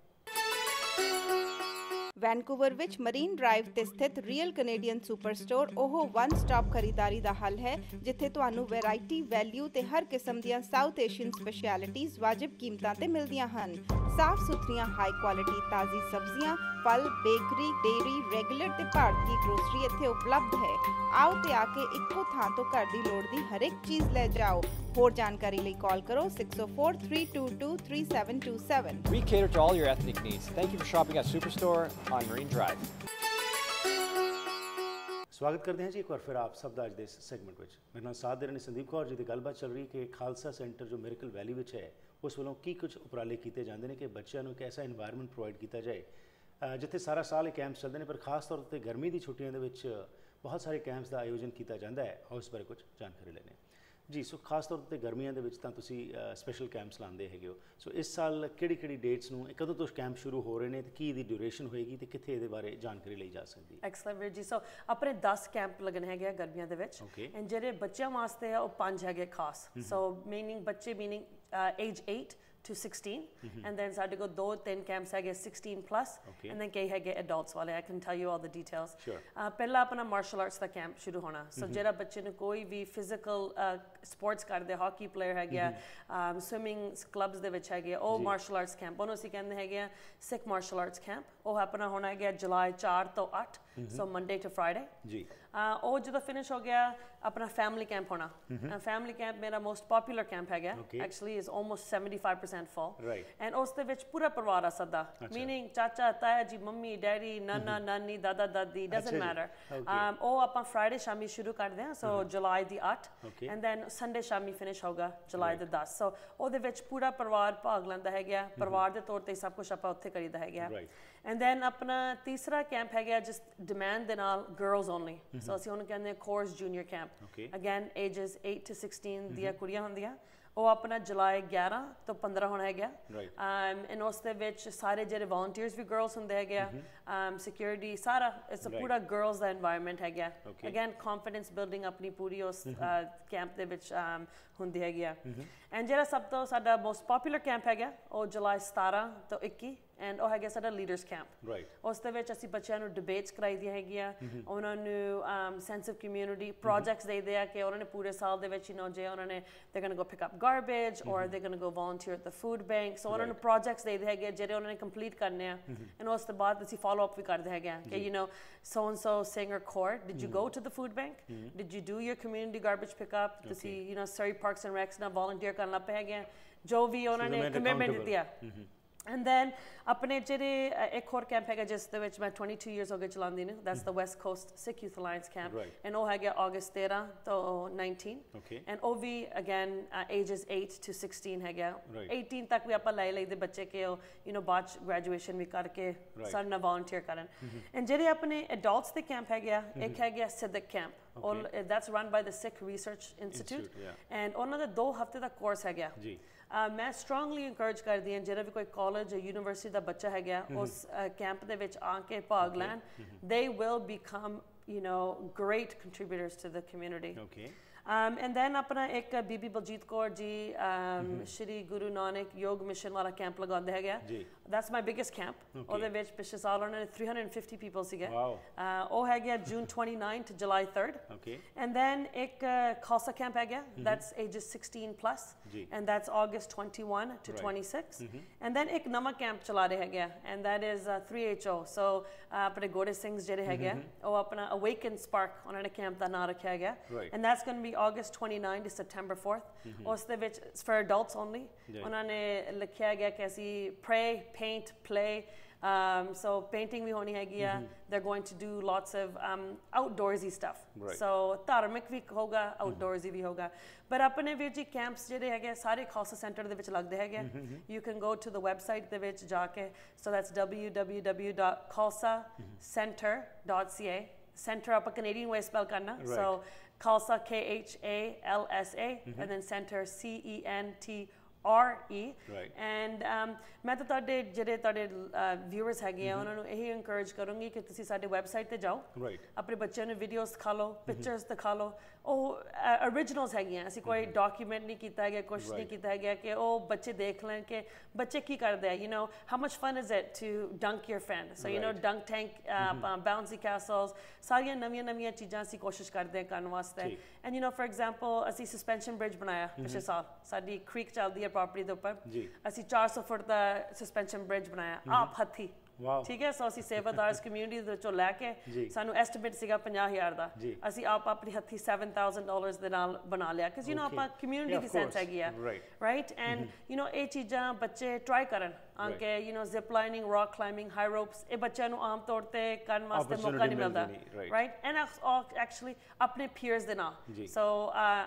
ਵੈਨਕੂਵਰ ਵਿੱਚ ਮਰੀਨ ਡਰਾਈਵ ਤੇ ਸਥਿਤ ਰੀਅਲ ਕੈਨੇਡੀਅਨ ਸੁਪਰਸਟੋਰ ਉਹ ਵਨ ਸਟਾਪ ਖਰੀਦਾਰੀ ਦਾ ਹੱਲ ਹੈ ਜਿੱਥੇ ਤੁਹਾਨੂੰ ਵੈਰਾਈਟੀ ਵੈਲਿਊ ਤੇ ਹਰ ਕਿਸਮ ਦੀਆਂ ਸਾਊਥ ਏਸ਼ੀਅਨ ਸਪੈਸ਼ਲਿਟੀਜ਼ ਵਾਜਿਬ ਕੀਮਤਾਂ ਤੇ ਮਿਲਦੀਆਂ ਹਨ। ਸਾਫ਼ ਸੁਥਰੀਆਂ ਹਾਈ ਕੁਆਲਿਟੀ ਤਾਜ਼ੀ ਸਬਜ਼ੀਆਂ ਫਲ ਬੇਕਰੀ ਡੇਰੀ ਰੈਗੂਲਰ ਤੇ ਭਾਰਤੀ ਗਰੋਸਰੀ ਇੱਥੇ ਉਪਲਬਧ ਹੈ ਆਓ ਤੇ ਆ ਕੇ ਇੱਕੋ ਥਾਂ ਤੋਂ ਘਰ ਦੀ ਲੋੜ ਦੀ ਹਰ ਇੱਕ ਚੀਜ਼ ਲੈ ਜਾਓ ਹੋਰ ਜਾਣਕਾਰੀ ਲਈ ਕਾਲ ਕਰੋ 6043223727 We cater to all your ethnic needs. Thank you for shopping at Superstore on Marine Drive. ਸਵਾਗਤ ਕਰਦੇ ਹਾਂ ਜੀ ਇੱਕ ਵਾਰ ਫਿਰ ਆਪ ਸਭ ਦਾ ਅੱਜ ਦੇ ਇਸ ਸੈਗਮੈਂਟ ਵਿੱਚ ਮੇਰੇ ਨਾਲ ਸਾਥ ਦੇ ਰਹੇ ਨੇ ਸੰਦੀਪ ਕੌਰ ਜੀ ਦੀ ਗੱਲਬਾਤ ਚੱਲ ਰਹੀ ਕਿ ਖਾਲਸਾ ਸੈਂਟਰ ਜੋ ਮਿਰਕਲ ਵੈਲੀ ਵਿੱਚ ਹੈ ਉਸ ਵੱਲੋਂ ਕੀ ਕੁਝ ਉਪਰਾਲੇ ਕੀਤੇ ਜਾਂਦੇ ਨੇ ਕਿ ਬੱਚਿਆਂ ਨੂੰ ਇੱਕ ਐਸਾ এনवायरमेंट ਪ੍ਰੋਵਾਈਡ ਕੀਤਾ ਜਾਏ ਜਿੱਥੇ ਸਾਰਾ ਸਾਲ ਇਹ ਕੈਂਪਸ ਚੱਲਦੇ ਨੇ ਪਰ ਖਾਸ ਤੌਰ ਤੇ ਗਰਮੀ ਦੀ ਛੁੱਟੀਆਂ ਦੇ ਵਿੱਚ ਬਹੁਤ ਸਾਰੇ ਕੈਂਪਸ ਦਾ ਆਯੋਜਨ ਕੀਤਾ ਜਾਂਦਾ ਹੈ। ਇਸ ਬਾਰੇ ਕੁਝ ਜਾਣਕਾਰੀ ਲੈਣੇ ਜੀ ਸੋ ਖਾਸ ਤੌਰ ਤੇ ਗਰਮੀਆਂ ਦੇ ਵਿੱਚ ਤਾਂ ਤੁਸੀਂ ਸਪੈਸ਼ਲ ਕੈਂਪਸ ਲਾਉਂਦੇ ਹੈਗੇ ਹੋ। ਸੋ ਇਸ ਸਾਲ ਕਿਹੜੀ ਕਿਹੜੀ ਡੇਟਸ ਨੂੰ ਕਦੋਂ ਤੋਂ ਕੈਂਪ ਸ਼ੁਰੂ ਹੋ ਰਹੇ ਨੇ ਤੇ ਕੀ ਇਹਦੀ ਡਿਊਰੇਸ਼ਨ ਹੋਏਗੀ ਤੇ ਕਿੱਥੇ ਇਹਦੇ ਬਾਰੇ ਜਾਣਕਾਰੀ ਲਈ ਜਾ ਸਕਦੀ ਹੈ? ਐਕਸਲੈਂਟ ਵੀਰ ਜੀ। ਸੋ ਆਪਣੇ 10 ਕੈਂਪ ਲੱਗਣ ਹੈਗੇ ਆ ਗਰਮੀਆਂ ਦੇ ਵਿੱਚ. ਐਂਡ ਜਿਹੜੇ ਬੱਚਿਆਂ ਵਾਸਤੇ ਆ ਉਹ ਪੰਜ ਹੈਗੇ ਖਾਸ। ਸੋ ਮੀਨਿੰਗ ਬੱਚੇ meaning age 8 to 16 and then ਸਾਡੇ ਕੋਲ ਦੋ ਤਿੰਨ ਕੈਂਪਸ ਹੈਗੇ 16 plus Okay. and then ਕਈ ਹੈਗੇ adults ਵਾਲੇ I can tell you all the details. Sure. ਅਹ ਪਹਿਲਾ ਆਪਣਾ ਮਾਰਸ਼ਲ ਆਰਟਸ ਦਾ ਕੈਂਪ ਸ਼ੁਰੂ ਹੋਣਾ ਸੋ ਜਿਹੜਾ ਬੱਚੇ ਨੂੰ ਕੋਈ ਵੀ ਫਿਜ਼ੀਕਲ ਸਪੋਰਟਸ ਕਰਦੇ ਹਾਕੀ ਪਲੇਅਰ ਹੈਗੇ ਆ ਸਵਿਮਿੰਗ ਕਲੱਬਸ ਦੇ ਵਿੱਚ ਹੈਗੇ ਉਹ। ਮਾਰਸ਼ਲ ਆਰਟਸ ਕੈਂਪ ਉਹਨੂੰ ਅਸੀਂ ਕਹਿੰਦੇ ਹੈਗੇ ਸਿੱਖ ਮਾਰਸ਼ਲ ਆਰਟਸ ਕੈਂਪ ਉਹ ਆਪਣਾ ਹੋਣਾ ਹੈਗਾ ਜੁਲਾਈ 4 ਤੋਂ 8 ਸੋ ਮੰਡੇ ਟੂ ਫਰਾਈਡੇ ਜੀ ਉਹ ਜਦੋਂ ਫਿਨਿਸ਼ ਹੋ ਗਿਆ ਆਪਣਾ ਫੈਮਿਲੀ ਕੈਂਪ ਹੋਣਾ ਫੈਮਿਲੀ ਕੈਂਪ ਮੇਰਾ ਮੋਸਟ ਪਪੂਲਰ ਕੈਂਪ ਹੈਗਾ. Actually is almost 75% full. And ਉਸ ਦੇ ਵਿੱਚ ਪੂਰਾ ਪਰਿਵਾਰ ਆ ਸਦਾ ਮੀਨਿੰਗ ਚਾਚਾ ਤਾਇਆ ਜੀ ਮੰਮੀ ਡੈਡੀ ਨਾਨਾ ਨਾਨੀ ਦਾਦਾ ਦਾਦੀ ਡਸਨਟ ਮੈਟਰ. ਉਹ ਆਪਾਂ ਫਰਾਈਡੇ ਸ਼ਾਮੀ ਸ਼ੁਰੂ ਕਰਦੇ ਹਾਂ ਸੋ ਜੁਲਾਈ ਦੀ 8 Okay. ਐਂਡ ਦੈਨ ਸੰਡੇ ਸ਼ਾਮੀ ਫਿਨਿਸ਼ ਹੋਗਾ ਜੁਲਾਈ ਦੇ 10 ਸੋ ਉਹਦੇ ਵਿੱਚ ਪੂਰਾ ਪਰਿਵਾਰ ਭਾਗ ਲੈਂਦਾ ਹੈਗਾ ਪਰਿਵਾਰ ਦੇ ਤੌਰ ਤੇ ਸਭ ਕੁਝ ਆਪਾਂ ਉੱਥੇ ਕਰੀਦਾ ਹੈਗਾ Right. ਐਂਡ ਦੈਨ ਆਪਣਾ ਤੀਸਰਾ ਕੈਂਪ ਹੈਗਾ ਜਿਸ ਡਿਮਾਂਡ ਦੇ ਨਾਲ ਗਰਲਸ ਓਨਲੀ ਸੋ ਅਸੀਂ ਉਹਨੂੰ ਕਹਿੰਦੇ course junior camp. Again ages 8 to 16 ਦੀਆਂ ਕੁੜੀਆਂ ਹੁੰਦੀਆਂ। ਉਹ ਆਪਣਾ ਜੁਲਾਈ 11 ਤੋਂ 15 ਹੋਣਾ ਹੈਗਾ। Right. um and ਉਸ ਦੇ ਵਿੱਚ ਸਾਰੇ ਜਿਹੜੇ volunteers ਵੀ girls ਹੁੰਦੇ ਹੈਗੇ ਆ um security ਸਾਰਾ ਇਟਸ Right. ਪੂਰਾ girls ਦਾ environment ਹੈਗਾ. ਅਗੇਨ confidence building ਆਪਣੀ ਪੂਰੀ ਉਸ ਕੈਂਪ ਦੇ ਵਿੱਚ um, ਹੁੰਦੀ ਹੈਗੀ ਐਂਡ ਜਿਹੜਾ ਸਭ ਤੋਂ ਸਾਡਾ ਮੋਸਟ ਪਪੂਲਰ ਕੈਂਪ ਹੈਗਾ ਉਹ ਜੁਲਾਈ 17 ਤੋਂ 21 ਐਂਡ ਉਹ ਹੈਗਾ ਸਾਡਾ ਲੀਡਰਸ ਕੈਂਪ ਰਾਈਟ ਉਸ ਦੇ ਵਿੱਚ ਅਸੀਂ ਬੱਚਿਆਂ ਨੂੰ ਡਿਬੇਟਸ ਕਰਾਈਦੀਆਂ ਹੈਗੀਆਂ। ਉਹਨਾਂ ਨੂੰ ਸੈਂਸ ਆਫ ਕਮਿਊਨਿਟੀ ਪ੍ਰੋਜੈਕਟਸ ਦੇਦੇ ਆ ਕਿ ਉਹਨਾਂ ਨੇ ਪੂਰੇ ਸਾਲ ਦੇ ਵਿੱਚ ਹੀ ਨੋ ਜੇ ਉਹਨਾਂ ਨੇ they going go pick up garbage or they going go volunteer at the food bank so ਉਹਨਾਂ ਨੂੰ ਪ੍ਰੋਜੈਕਟਸ ਦੇਦੇ ਹੈਗੇ ਜਿਹੜੇ ਉਹਨਾਂ ਨੇ ਕੰਪਲੀਟ ਕਰਨੇ ਆ। ਐਂਡ ਉਸ ਤੋਂ ਬਾਅਦ ਅਸੀਂ ਫਾਲੋ ਅਪ ਵੀ ਕਰਦੇ ਹੈਗੇ ਆ ਕਿ you know so and so singer court did you go to the food bank? Did you do your community garbage pickup? ਤੁਸੀਂ you know Surrey Parks and Recs ਨਾਲ volunteer ਕਰਨ ਲੱਗ ਪਏ ਹੈਗੇ ਜੋ ਵੀ ਉਹਨਾਂ ਨੇ ਕਮਿਟਮੈਂਟ. ਦਿੱਤੀ ਆ। ਐਂਡ ਦੈਨ ਆਪਣੇ ਜਿਹੜੇ ਇੱਕ ਹੋਰ ਕੈਂਪ ਹੈਗਾ ਜਿਸ ਦੇ ਵਿੱਚ ਮੈਂ 22 ਇਅਰਸ ਹੋ ਗਏ ਚਲਾਉਂਦੀ ਨੂੰ that's the west coast Sikh youth alliance camp. And ਉਹ ਹੈਗਾ ਅਗਸਤ 13 ਤੋਂ 19 Okay. ਐਂਡ ਉਹ ਵੀ ਅਗੇਨ ਏਜਸ 8 to 16 ਹੈਗਾ Right. 18 ਤੱਕ ਵੀ ਆਪਾਂ ਲੈ ਲਈਦੇ ਬੱਚੇ ਕਿ ਉਹ ਯੂ نو ਬਾਅਦ ਗ੍ਰੈਜੂਏਸ਼ਨ ਵੀ ਕਰਕੇ. ਸਾਡੇ ਨਾਲ ਵਲੰਟੀਅਰ ਕਰਨ ਐਂਡ ਜਿਹੜੇ ਆਪਣੇ ਅਡਲਟਸ ਦੇ ਕੈਂਪ ਹੈਗੇ ਆ ਇੱਕ ਹੈਗਾ Sidhak camp or that's run by the Sikh research institute. And ਉਹਨਾਂ ਦਾ 2 ਹਫ਼ਤੇ ਦਾ ਕੋਰਸ ਹੈਗਾ ਜੀ ਮੈਂ ਸਟਰੋਂਗਲੀ ਇਨਕਰੇਜ ਕਰਦੀ ਹਾਂ ਜਿਹੜਾ ਵੀ ਕੋਈ ਕਾਲਜ ਜਾਂ ਯੂਨੀਵਰਸਿਟੀ ਦਾ ਬੱਚਾ ਹੈਗਾ ਉਸ ਕੈਂਪ ਦੇ ਵਿੱਚ ਆ ਕੇ ਭਾਗ ਲੈਣ they will become you know great contributors to the community okay um, and then ਆਪਣਾ ਇੱਕ ਬੀਬੀ ਬਲਜੀਤ ਕੌਰ ਜੀ um, ਸ਼੍ਰੀ ਗੁਰੂ ਨਾਨਕ ਯੋਗ ਮਿਸ਼ਨ ਵਾਲਾ ਕੈਂਪ ਲਗਾਉਂਦੇ ਹੈਗੇ ਜੀ। that's my biggest camp Okay. ਉਹਦੇ ਵਿੱਚ ਪਿਛਲੇ ਸਾਲ ਉਹਨਾਂ ਨੇ 350 people ਸੀਗੇ Wow. Uh, ਉਹ ਹੈਗਾ June 29 to July 3rd okay and then ਇੱਕ uh, ਖਾਲਸਾ camp ਹੈਗਾ that's ages 16 plus ਜੀ। and that's August 21 to Right. 26 and then ਇੱਕ ਨਵਾਂ camp ਚਲਾ ਰਹੇ ਹੈਗੇ that is uh, 3HO so uh, ਆਪਣੇ ਗੋੜੇ ਸਿੰਘ ਜਿਹੜੇ ਹੈਗੇ ਉਹ ਆਪਣਾ awaken spark ਉਹਨਾਂ ਨੇ camp ਦਾ ਨਾਮ ਰੱਖਿਆ ਹੈਗਾ Right. and that's going to August 29 to September 4th. Mm-hmm. is for adults only. Yeah. On ane lekiage kasi pray, paint, play. Um, so painting we honi hagia. Mm-hmm. They're going to do lots of um, outdoorsy stuff. Right. So tarmik vi hoga, mm-hmm. outdoorsy vi hoga. But apne virji camps jede hage sare Khalsa Center de vich lagde hage. Mm-hmm, you can go to the website de vich jaake. So that's www.kalsacenter.ca. Center up a Canadian way spell karna. Right. So Khalsa K H A L S A and then center C E N T R E. And ਮੈਂ ਤਾਂ ਤੁਹਾਡੇ ਜਿਹੜੇ ਤੁਹਾਡੇ ਵਿਊਅਰਸ ਹੈਗੇ ਆ ਉਹਨਾਂ ਨੂੰ ਇਹੀ ਇਨਕਰੇਜ ਕਰੂੰਗੀ ਕਿ ਤੁਸੀਂ ਸਾਡੇ ਵੈਬਸਾਈਟ ਤੇ ਜਾਓ। ਆਪਣੇ ਬੱਚਿਆਂ ਨੂੰ ਵੀਡੀਓਜ਼ ਦਿਖਾ ਲਓ ਪਿਕਚਰਸ ਦਿਖਾ ਲਓ ਉਹ originals ਹੈਗੀਆਂ। ਅਸੀਂ ਕੋਈ ਡਾਕੂਮੈਂਟ ਨਹੀਂ ਕੀਤਾ ਹੈਗਾ ਕੁਝ ਨਹੀਂ ਕੀਤਾ ਹੈਗਾ ਕਿ ਉਹ ਬੱਚੇ ਦੇਖ ਲੈਣ ਕਿ ਬੱਚੇ ਕੀ ਕਰਦੇ ਆ you know how much fun is it to dunk your friend so you know dunk tank bouncy castles ਸਾਰੀਆਂ ਨਵੀਆਂ ਨਵੀਆਂ ਚੀਜ਼ਾਂ ਅਸੀਂ ਕੋਸ਼ਿਸ਼ ਕਰਦੇ ਹਾਂ ਕਰਨ ਵਾਸਤੇ। And you know for example ਅਸੀਂ ਸਸਪੈਂਸ਼ਨ ਬ੍ਰਿਜ ਬਣਾਇਆ ਪਿਛਲੇ ਸਾਲ। ਸਾਡੀ ਕ੍ਰੀਕ ਚੱਲਦੀ ਹੈ ਪ੍ਰਾਪਰਟੀ ਦੇ ਉੱਪਰ। ਅਸੀਂ 400 ਫੁੱਟ ਦਾ ਸਸਪੈਂਸ਼ਨ ਬ੍ਰਿਜ ਬਣਾਇਆ। ਆਪ ਹੱਥੀ। ਠੀਕ ਹੈ ਸੋ ਅਸੀਂ ਸੇਵਾਦਾਰਸ ਕਮਿਊਨਿਟੀ ਦੇ ਵਿੱਚੋਂ ਲੈ ਕੇ ਜੀ। ਸਾਨੂੰ ਐਸਟੀਮੇਟ ਸੀਗਾ 50000 ਦਾ ਜੀ। ਅਸੀਂ ਆਪ ਆਪਣੀ ਹੱਥੀ 7000 ਡਾਲਰਸ ਦੇ ਨਾਲ ਬਣਾ ਲਿਆ ਕਿਉਂਕਿ ਯੂ نو Okay. ਆਪਾਂ community Yeah, the of sense course. ਹੈਗੀ ਆ Right. Right and you know ਇਹ ਚੀਜ਼ਾਂ ਬੱਚੇ ਟਰਾਈ ਕਰਨ ਆਂਕੇ you know zip lining rock climbing high ropes ਇਹ ਬੱਚਿਆਂ ਨੂੰ ਆਮ ਤੌਰ ਤੇ ਕਰਨ ਵਾਸਤੇ ਮੌਕਾ Opportunity ਨਹੀਂ ਮਿਲਦਾ ਮਿਲਦੀ ਨਹੀਂ, right. ਰਾਈਟ ਐਂਡ ਐਕਚੁਅਲੀ ਆਪਣੇ ਪੀਅਰਸ ਦੇ ਨਾਲ ਜੀ। ਸੋ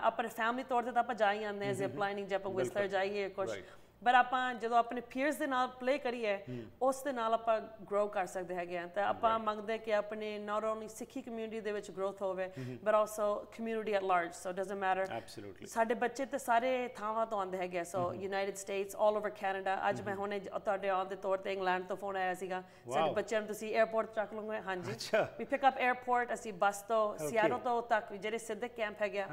ਆਪਣੇ ਫੈਮਿਲੀ ਤੌਰ ਤੇ ਤਾਂ ਆਪਾਂ ਜਾ ਹੀ ਆਉਂਦੇ ਹਾਂ ਜ਼ਿਪ ਲਾਈਨਿੰਗ ਜੇ ਆਪਾਂ ਵਿਸਲਰ ਜਾਈਏ ਕੁਝ Right. ਪਰ ਆਪਾਂ ਜਦੋਂ ਆਪਣੇ ਪੀਅਰਸ ਦੇ ਨਾਲ ਪਲੇ ਕਰੀਏ ਉਸ ਦੇ ਨਾਲ ਆਪਾਂ ਗਰੋ ਕਰ ਸਕਦੇ ਹੈਗੇ ਆ ਤਾਂ ਆਪਾਂ ਮੰਗਦੇ ਕਿ ਆਪਣੇ ਨਾਟ ਓਨਲੀ ਸਿੱਖੀ ਕਮਿਊਨਿਟੀ ਦੇ ਵਿੱਚ ਗਰੋਥ ਹੋਵੇ but also community at large so doesn't matter absolutely ਸਾਡੇ ਬੱਚੇ ਤੇ ਸਾਰੇ ਥਾਵਾਂ ਤੋਂ ਆਉਂਦੇ ਹੈਗੇ so United States all over Canada ਅੱਜ ਮੈਂ ਹੁਣੇ ਤੁਹਾਡੇ ਆਨ ਦੇ ਤੌਰ ਤੇ ਇੰਗਲੈਂਡ ਤੋਂ ਫੋਨ ਆਇਆ ਸੀਗਾ। ਸਾਡੇ ਬੱਚਿਆਂ ਨੂੰ ਤੁਸੀਂ 에어ਪੋਰਟ ਚੱਕ ਲਓਗੇ ਹਾਂਜੀ। ਵੀ ਪਿਕ ਅਪ 에어ਪੋਰਟ ਅਸੀਂ ਬੱਸ ਤੋਂ ਸਿਆਟਲ ਤੋਂ ਤੱਕ ਜਿਹੜੇ ਸਿੱਧੇ ਕੈਂਪ ਹੈਗੇ